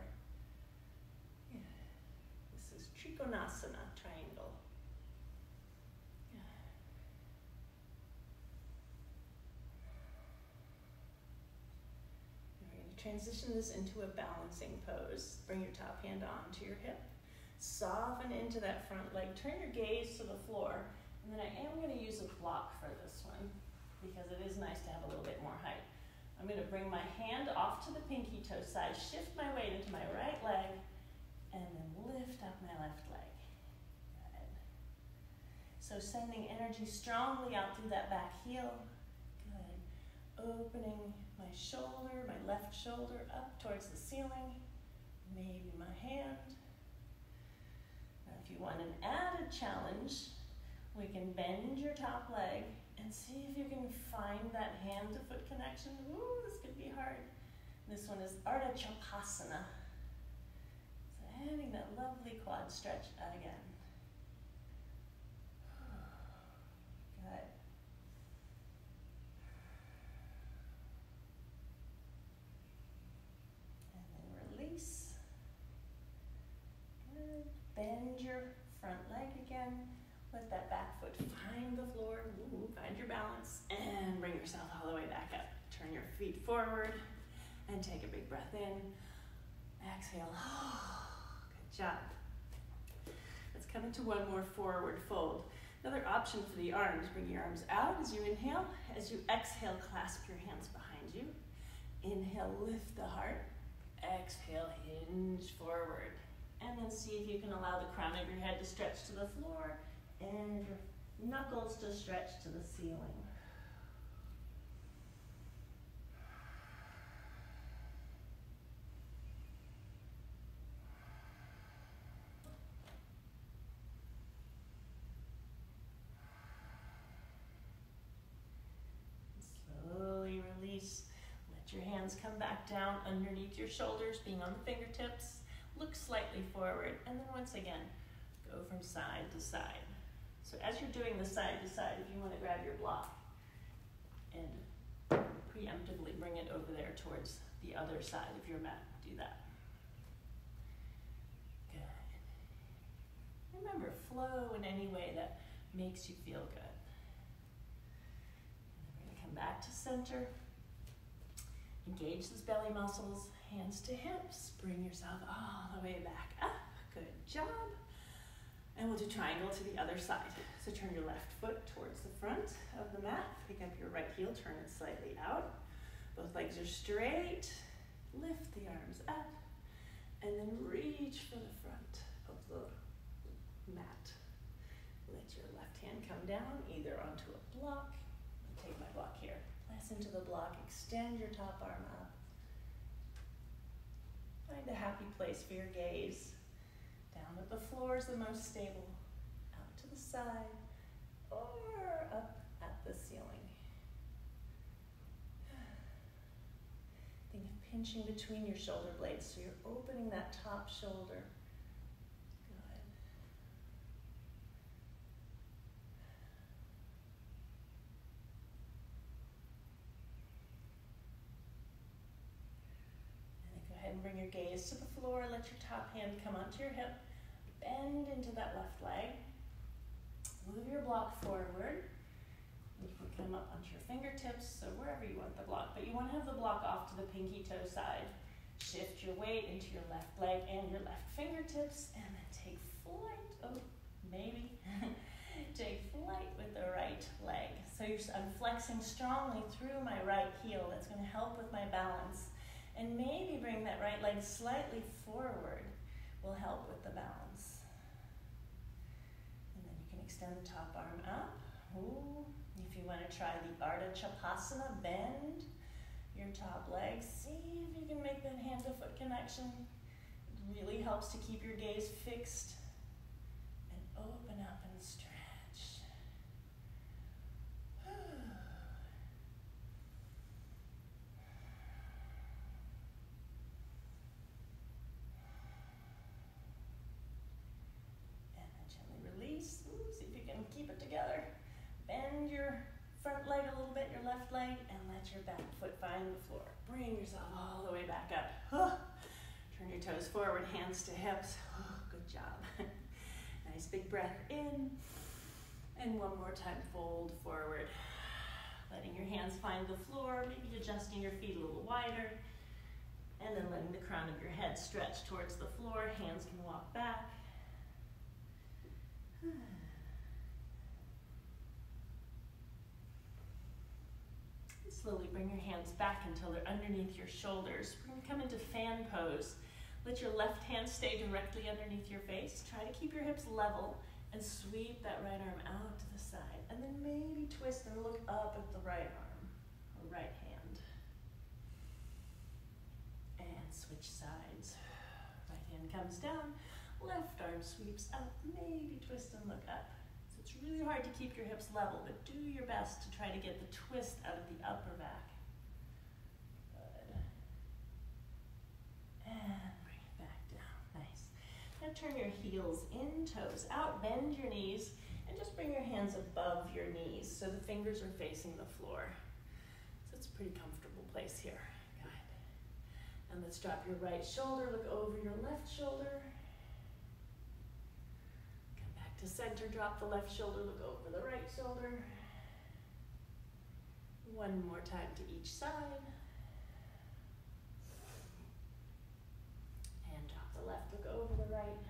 This is Trikonasana, triangle. Yeah. We're going to transition this into a balancing pose. Bring your top hand onto your hip. Soften into that front leg. Turn your gaze to the floor. And then I am going to use a block for this one because it is nice to have a little bit more height. I'm going to bring my hand off to the pinky toe side, shift my weight into my right leg, and then lift up my left leg. Good. So sending energy strongly out through that back heel. Good. Opening my shoulder, my left shoulder up towards the ceiling. Maybe my hand. Now if you want an added challenge, we can bend your top leg and see if you can find that hand to foot connection. Ooh, this could be hard. This one is Ardha Chakrasana. So having that lovely quad stretch again. Good. And then release. Good. Bend your front leg again. Let that back foot find the floor. Ooh, find your balance and bring yourself all the way back up. Turn your feet forward and take a big breath in. Exhale. Good job. Let's come into one more forward fold. Another option for the arms, bring your arms out as you inhale. As you exhale, clasp your hands behind you. Inhale, lift the heart. Exhale, hinge forward. And then see if you can allow the crown of your head to stretch to the floor and your knuckles to stretch to the ceiling. Slowly release. Let your hands come back down underneath your shoulders, being on the fingertips. Look slightly forward, and then once again, go from side to side. So as you're doing the side to side, if you want to grab your block and preemptively bring it over there towards the other side of your mat, do that. Good. Remember, flow in any way that makes you feel good. And we're going to come back to center. Engage those belly muscles, hands to hips. Bring yourself all the way back up. Good job. And we'll do triangle to the other side. So turn your left foot towards the front of the mat. Pick up your right heel, turn it slightly out. Both legs are straight. Lift the arms up. And then reach for the front of the mat. Let your left hand come down either onto a block. I'll take my block here. Press into the block. Extend your top arm up. Find a happy place for your gaze. Down at the floor is the most stable. Out to the side or up at the ceiling. Think of pinching between your shoulder blades so you're opening that top shoulder. Good. And then go ahead and bring your to the floor. Let your top hand come onto your hip. Bend into that left leg. Move your block forward. You can come up onto your fingertips, so wherever you want the block, but you want to have the block off to the pinky toe side. Shift your weight into your left leg and your left fingertips, and then take flight. Oh, maybe. take flight with the right leg. So I'm flexing strongly through my right heel. That's going to help with my balance. And maybe bring that right leg slightly forward will help with the balance. And then you can extend the top arm up. Ooh. If you want to try the Ardha Chakrasana, bend your top leg. See if you can make that hand to foot connection. It really helps to keep your gaze fixed and open up and stretch. And then gently release. Ooh, see if you can keep it together. Bend your front leg a little bit, your left leg, and let your back the floor. Bring yourself all the way back up. Turn your toes forward, hands to hips. Good job. nice big breath in. And one more time, fold forward. Letting your hands find the floor, maybe adjusting your feet a little wider. And then letting the crown of your head stretch towards the floor, hands can walk back. Slowly bring your hands back until they're underneath your shoulders. We're going to come into fan pose. Let your left hand stay directly underneath your face. Try to keep your hips level and sweep that right arm out to the side. And then maybe twist and look up at the right arm or right hand. And switch sides. Right hand comes down, left arm sweeps up, maybe twist and look up. Really hard to keep your hips level, but do your best to try to get the twist out of the upper back. Good. And bring it back down. Nice. now turn your heels in, toes out, bend your knees, and just bring your hands above your knees so the fingers are facing the floor. So it's a pretty comfortable place here. Good. And let's drop your right shoulder, look over your left shoulder. To center, drop the left shoulder, look over the right shoulder. One more time to each side. And drop the left, look over the right.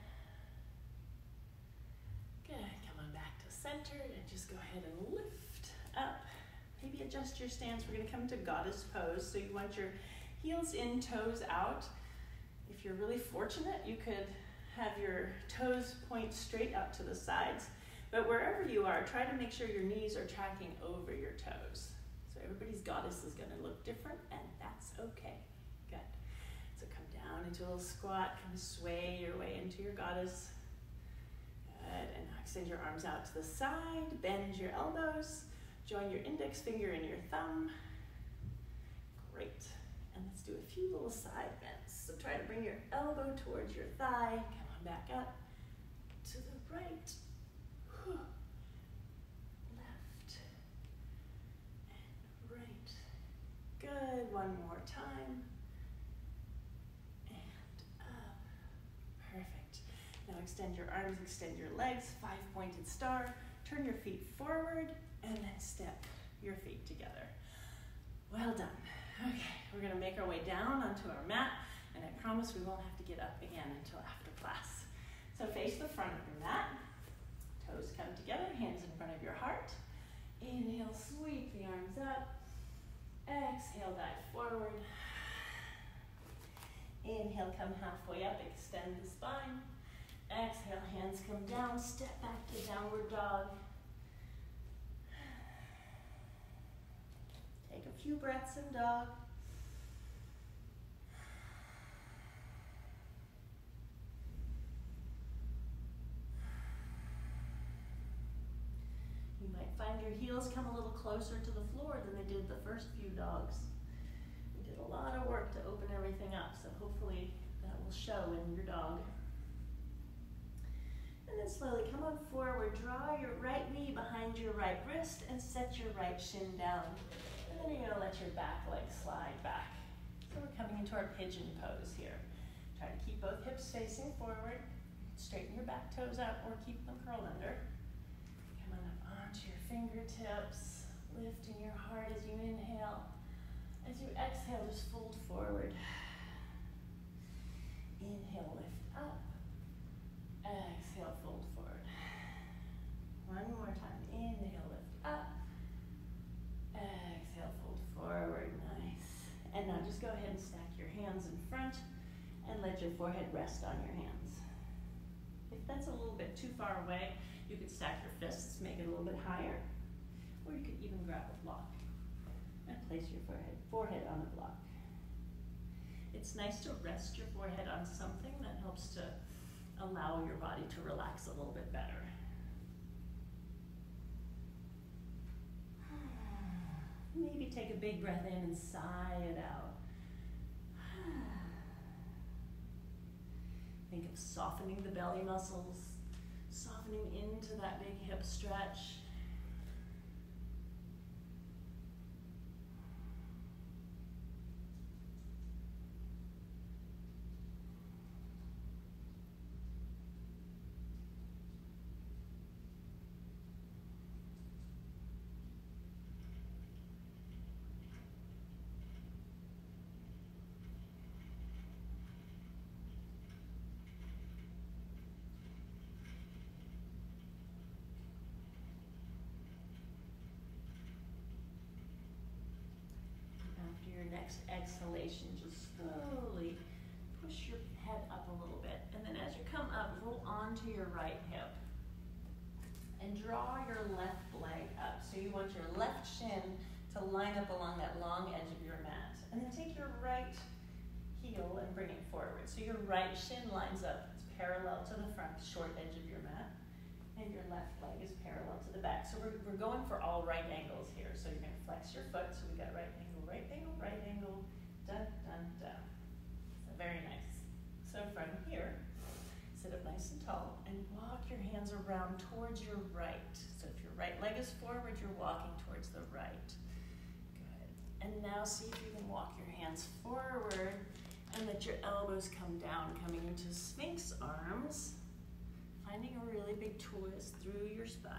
Good, come on back to center and just go ahead and lift up. Maybe adjust your stance. We're gonna come to goddess pose. So you want your heels in, toes out. If you're really fortunate, you could have your toes point straight up to the sides. But wherever you are, try to make sure your knees are tracking over your toes. So everybody's goddess is gonna look different and that's okay Good. So come down into a little squat, kind of sway your way into your goddess. Good, and extend your arms out to the side, bend your elbows, join your index finger and your thumb. Great, and let's do a few little side bends. So try to bring your elbow towards your thigh, back up, to the right, left, and right. Good, one more time. And up, perfect. Now extend your arms, extend your legs, five pointed star. Turn your feet forward and then step your feet together. Well done. Okay, we're gonna make our way down onto our mat and I promise we won't have to get up again until after class. So face the front of your mat, toes come together, hands in front of your heart. Inhale, sweep the arms up. Exhale, dive forward. Inhale, come halfway up, extend the spine. Exhale, hands come down, step back to downward dog. Take a few breaths in dog. You might find your heels come a little closer to the floor than they did the first few dogs. We did a lot of work to open everything up, so hopefully that will show in your dog. And then slowly come on forward. Draw your right knee behind your right wrist and set your right shin down. And then you're to let your back leg slide back. So we're coming into our pigeon pose here. Try to keep both hips facing forward. Straighten your back toes out or keep them curled under. Your fingertips. Lifting your heart as you inhale. As you exhale, just fold forward. Inhale, lift up. Exhale, fold forward. One more time. Inhale, lift up. Exhale, fold forward. Nice. And now just go ahead and stack your hands in front and let your forehead rest on your hands. If that's a little bit too far away, you could stack your fists, make it a little bit higher. Or you could even grab a block and place your forehead, forehead on a block. It's nice to rest your forehead on something that helps to allow your body to relax a little bit better. Maybe take a big breath in and sigh it out. Think of softening the belly muscles, softening into that big hip stretch. Next exhalation, just slowly push your head up a little bit. And then as you come up, roll onto your right hip. And draw your left leg up. So you want your left shin to line up along that long edge of your mat. And then take your right heel and bring it forward. So your right shin lines up, it's parallel to the front, short edge of your mat. And your left leg is parallel to the back. So we're, we're going for all right angles here. So you're gonna flex your foot. So we got right angle, right angle, right angle, dun, dun, dun. So very nice. So from here, sit up nice and tall and walk your hands around towards your right. So if your right leg is forward, you're walking towards the right. Good. And now see if you can walk your hands forward and let your elbows come down, coming into Sphinx arms, finding a really big twist through your spine.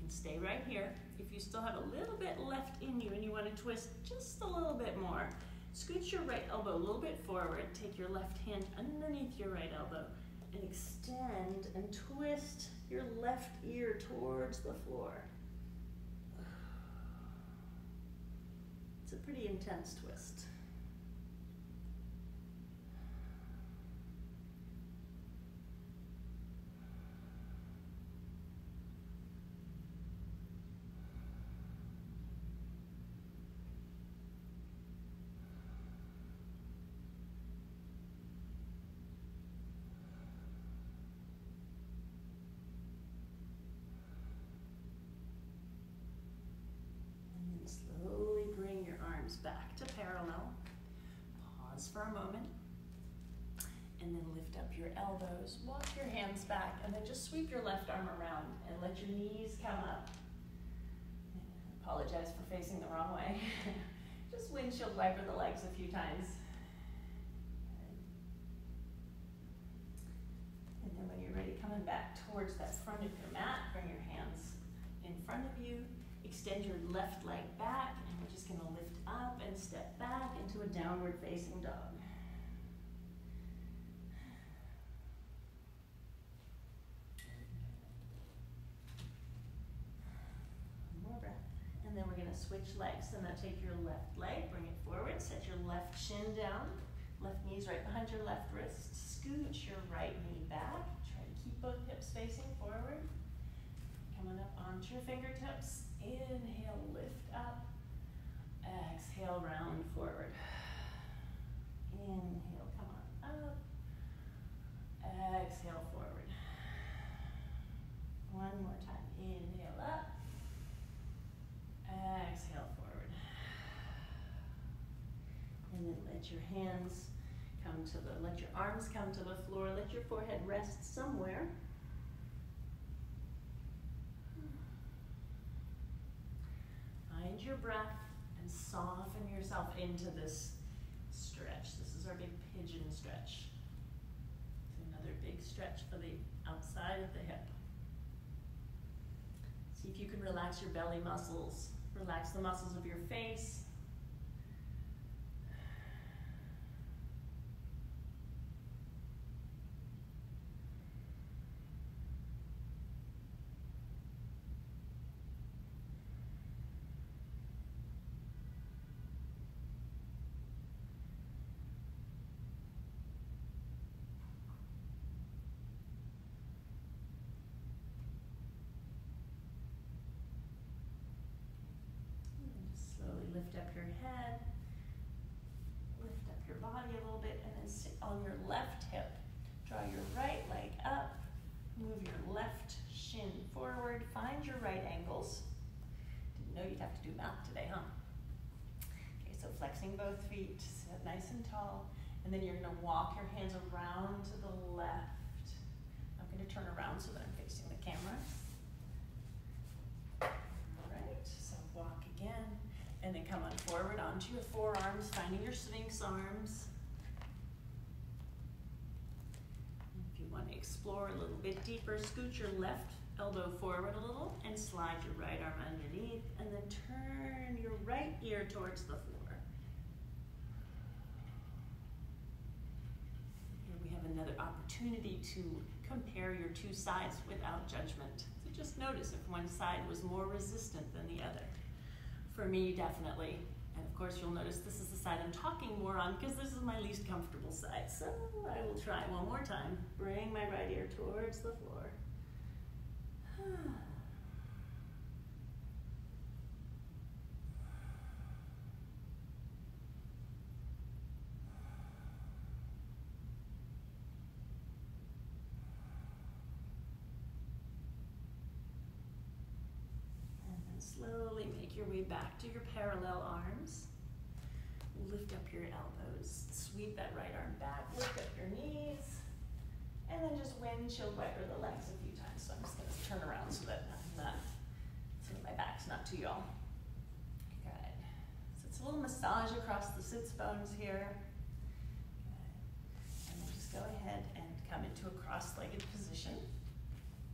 Can stay right here. If you still have a little bit left in you and you want to twist just a little bit more, Scoot your right elbow a little bit forward. Take your left hand underneath your right elbow and extend and twist your left ear towards the floor. It's a pretty intense twist. Back to parallel. Pause for a moment. And then lift up your elbows. Walk your hands back. And then just sweep your left arm around and let your knees come up. Apologize for facing the wrong way. just windshield wiper the legs a few times. And then when you're ready, coming back towards that front of your mat, bring your hands in front of you. Extend your left leg back, going to lift up and step back into a downward facing dog. One more breath. And then we're going to switch legs. So now take your left leg, bring it forward, set your left shin down, left knee's right behind your left wrist. Scooch your right knee back. Try to keep both hips facing forward. Coming up onto your fingertips. Inhale, lift up. Exhale, round forward. Inhale, come on up. Exhale, forward. One more time. Inhale up. Exhale, forward. And then let your hands come to the, let your arms come to the floor. Let your forehead rest somewhere. Find your breath soften yourself into this stretch. This is our big pigeon stretch. another big stretch for the outside of the hip. See if you can relax your belly muscles. Relax the muscles of your face, lift up your head, lift up your body a little bit, and then sit on your left hip. Draw your right leg up, move your left shin forward, find your right ankles. Didn't know you'd have to do math today, huh? Okay, so flexing both feet, sit nice and tall, and then you're gonna walk your hands around to the left. I'm gonna turn around so that I'm facing the camera. All right, so walk again, and then come on forward onto your forearms, finding your sphinx arms. If you want to explore a little bit deeper, scoot your left elbow forward a little and slide your right arm underneath and then turn your right ear towards the floor. Here we have another opportunity to compare your two sides without judgment. So just notice if one side was more resistant than the other for me, definitely And of course, you'll notice this is the side I'm talking more on because this is my least comfortable side. So I will try one more time. Bring my right ear towards the floor. slowly make your back to your parallel arms. Lift up your elbows. Sweep that right arm back. Lift up your knees. And then just windshield wiper the legs a few times. So I'm just going to turn around so that I'm not, so my back's not too yaw. Good. So it's a little massage across the sits bones here. Good. And then just go ahead and come into a cross-legged position.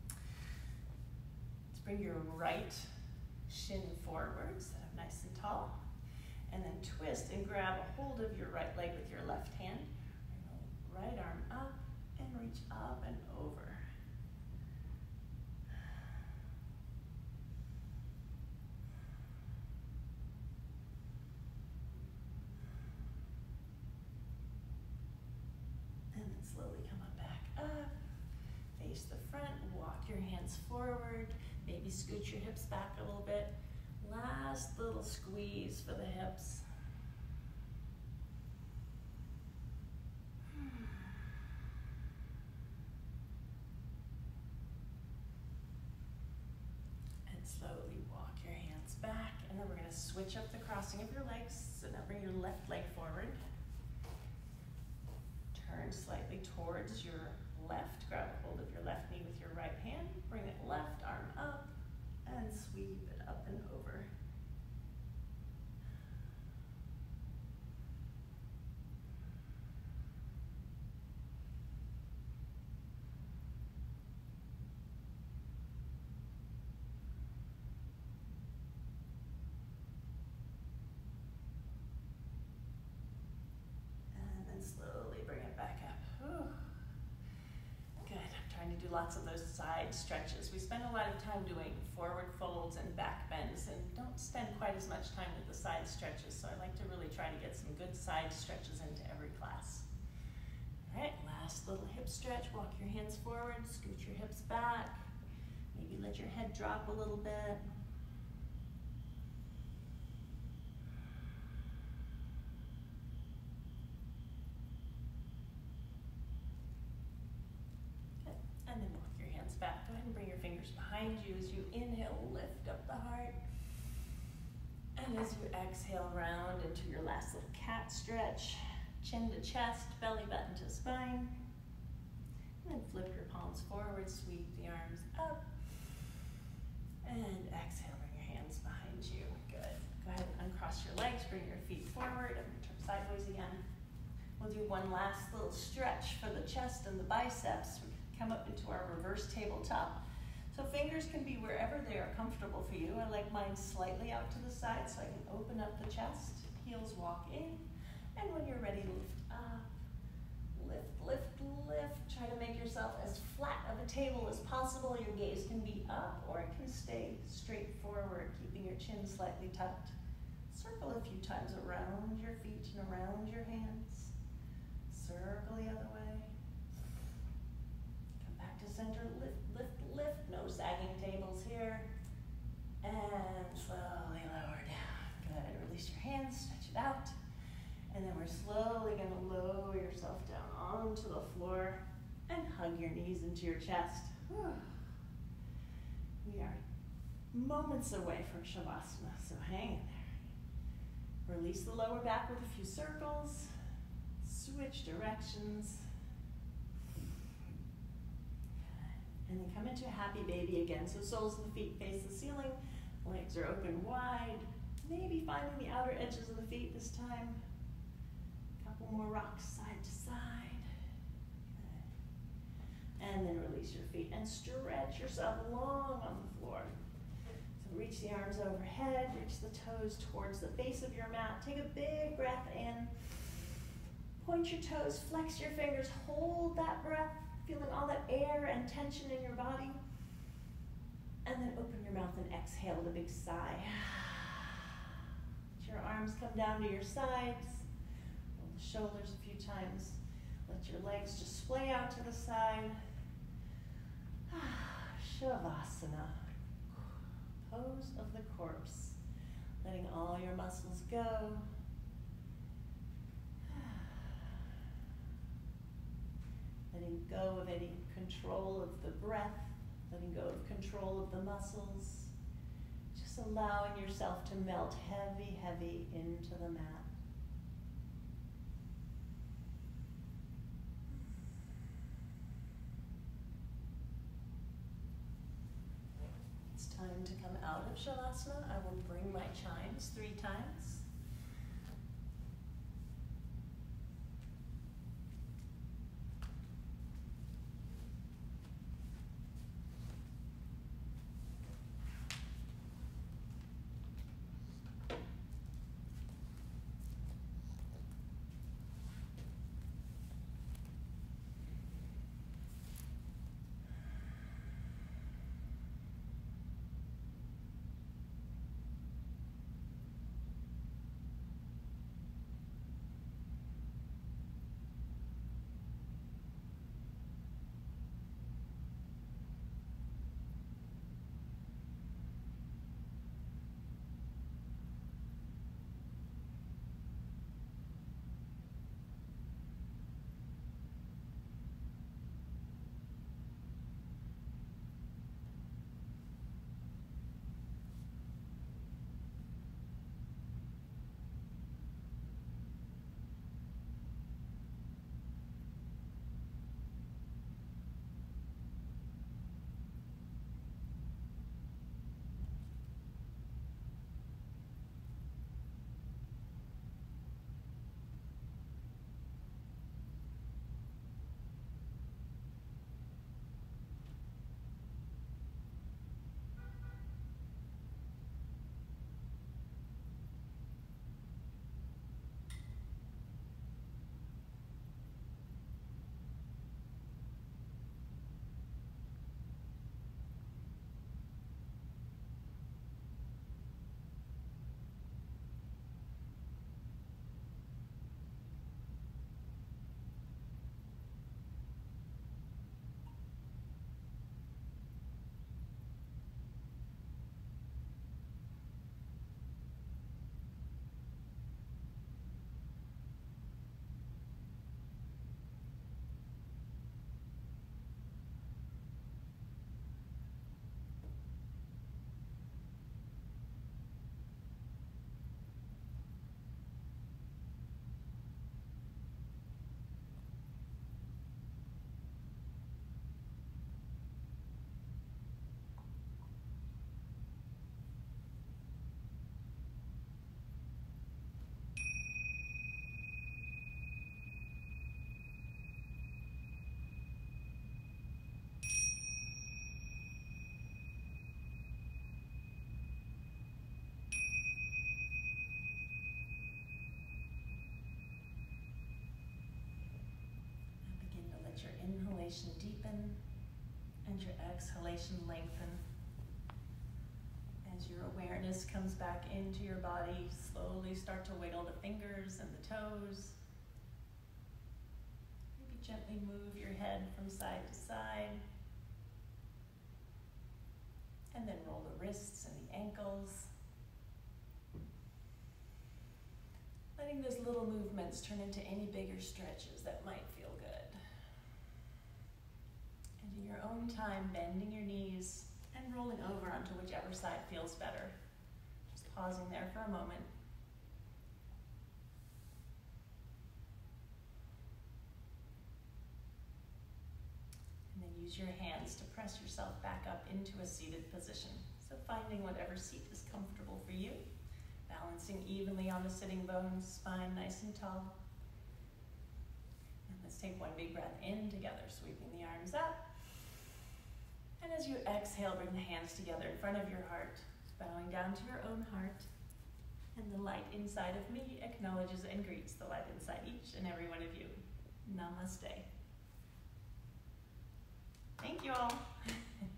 Let's bring your right shin forward, up nice and tall. And then twist and grab a hold of your right leg with your left hand. Right arm up and reach up. And then slowly come up back up. Face the front, walk your hands forward. Maybe scoot your hips back a little bit. Last little squeeze for the hips. And slowly walk your hands back. And then we're going to switch up the crossing of your legs. So now bring your left leg forward. Turn slightly towards your left. Grab hold of your left knee with your right hand. Bring it left and sweep it up and over. And then slowly bring it back up. Whew. Good. I'm trying to do lots of those side stretches. We spend a lot of time doing forward folds and back bends and don't spend quite as much time with the side stretches. So I like to really try to get some good side stretches into every class. All right, last little hip stretch. Walk your hands forward, scoot your hips back. Maybe let your head drop a little bit. And then walk your hands back. Go ahead and bring your fingers behind you as you inhale, lift up the heart. And as you exhale, round into your last little cat stretch. Chin to chest, belly button to spine. And then flip your palms forward, sweep the arms up. And exhale, bring your hands behind you. Good. Go ahead and uncross your legs, bring your feet forward, and turn sideways again. We'll do one last little stretch for the chest and the biceps. We come up into our reverse tabletop. So fingers can be wherever they are comfortable for you. I like mine slightly out to the side so I can open up the chest. Heels walk in. And when you're ready, lift up. Lift, lift, lift. Try to make yourself as flat of a table as possible. Your gaze can be up or it can stay straight forward, keeping your chin slightly tucked. Circle a few times around your feet and around your hands. Circle the other way. Center. Lift, lift, lift. No sagging tables here. And slowly lower down. Good. Release your hands, stretch it out. And then we're slowly going to lower yourself down onto the floor and hug your knees into your chest. We are moments away from Shavasana, so hang in there. Release the lower back with a few circles. Switch directions. And then come into a happy baby again. So soles of the feet face the ceiling, legs are open wide. Maybe finding the outer edges of the feet this time. Couple more rocks side to side. And then release your feet and stretch yourself long on the floor. So reach the arms overhead, reach the toes towards the base of your mat. Take a big breath in. Point your toes, flex your fingers, hold that breath, feeling all that air and tension in your body. And then open your mouth and exhale with a big sigh. Let your arms come down to your sides. Roll the shoulders a few times. Let your legs just splay out to the side. Shavasana. Pose of the corpse. Letting all your muscles go. Letting go of any control of the breath, letting go of control of the muscles. Just allowing yourself to melt heavy, heavy into the mat. It's time to come out of Shavasana. I will bring my chimes three times. Inhalation deepen and your exhalation lengthen. As your awareness comes back into your body, slowly start to wiggle the fingers and the toes. Maybe gently move your head from side to side. And then roll the wrists and the ankles. Letting those little movements turn into any bigger stretches that might feel good in your own time, bending your knees and rolling over onto whichever side feels better. Just pausing there for a moment. And then use your hands to press yourself back up into a seated position. So finding whatever seat is comfortable for you. Balancing evenly on the sitting bones, spine nice and tall. And let's take one big breath in together, sweeping the arms up. And as you exhale, bring the hands together in front of your heart, bowing down to your own heart. And the light inside of me acknowledges and greets the light inside each and every one of you. Namaste. Thank you all.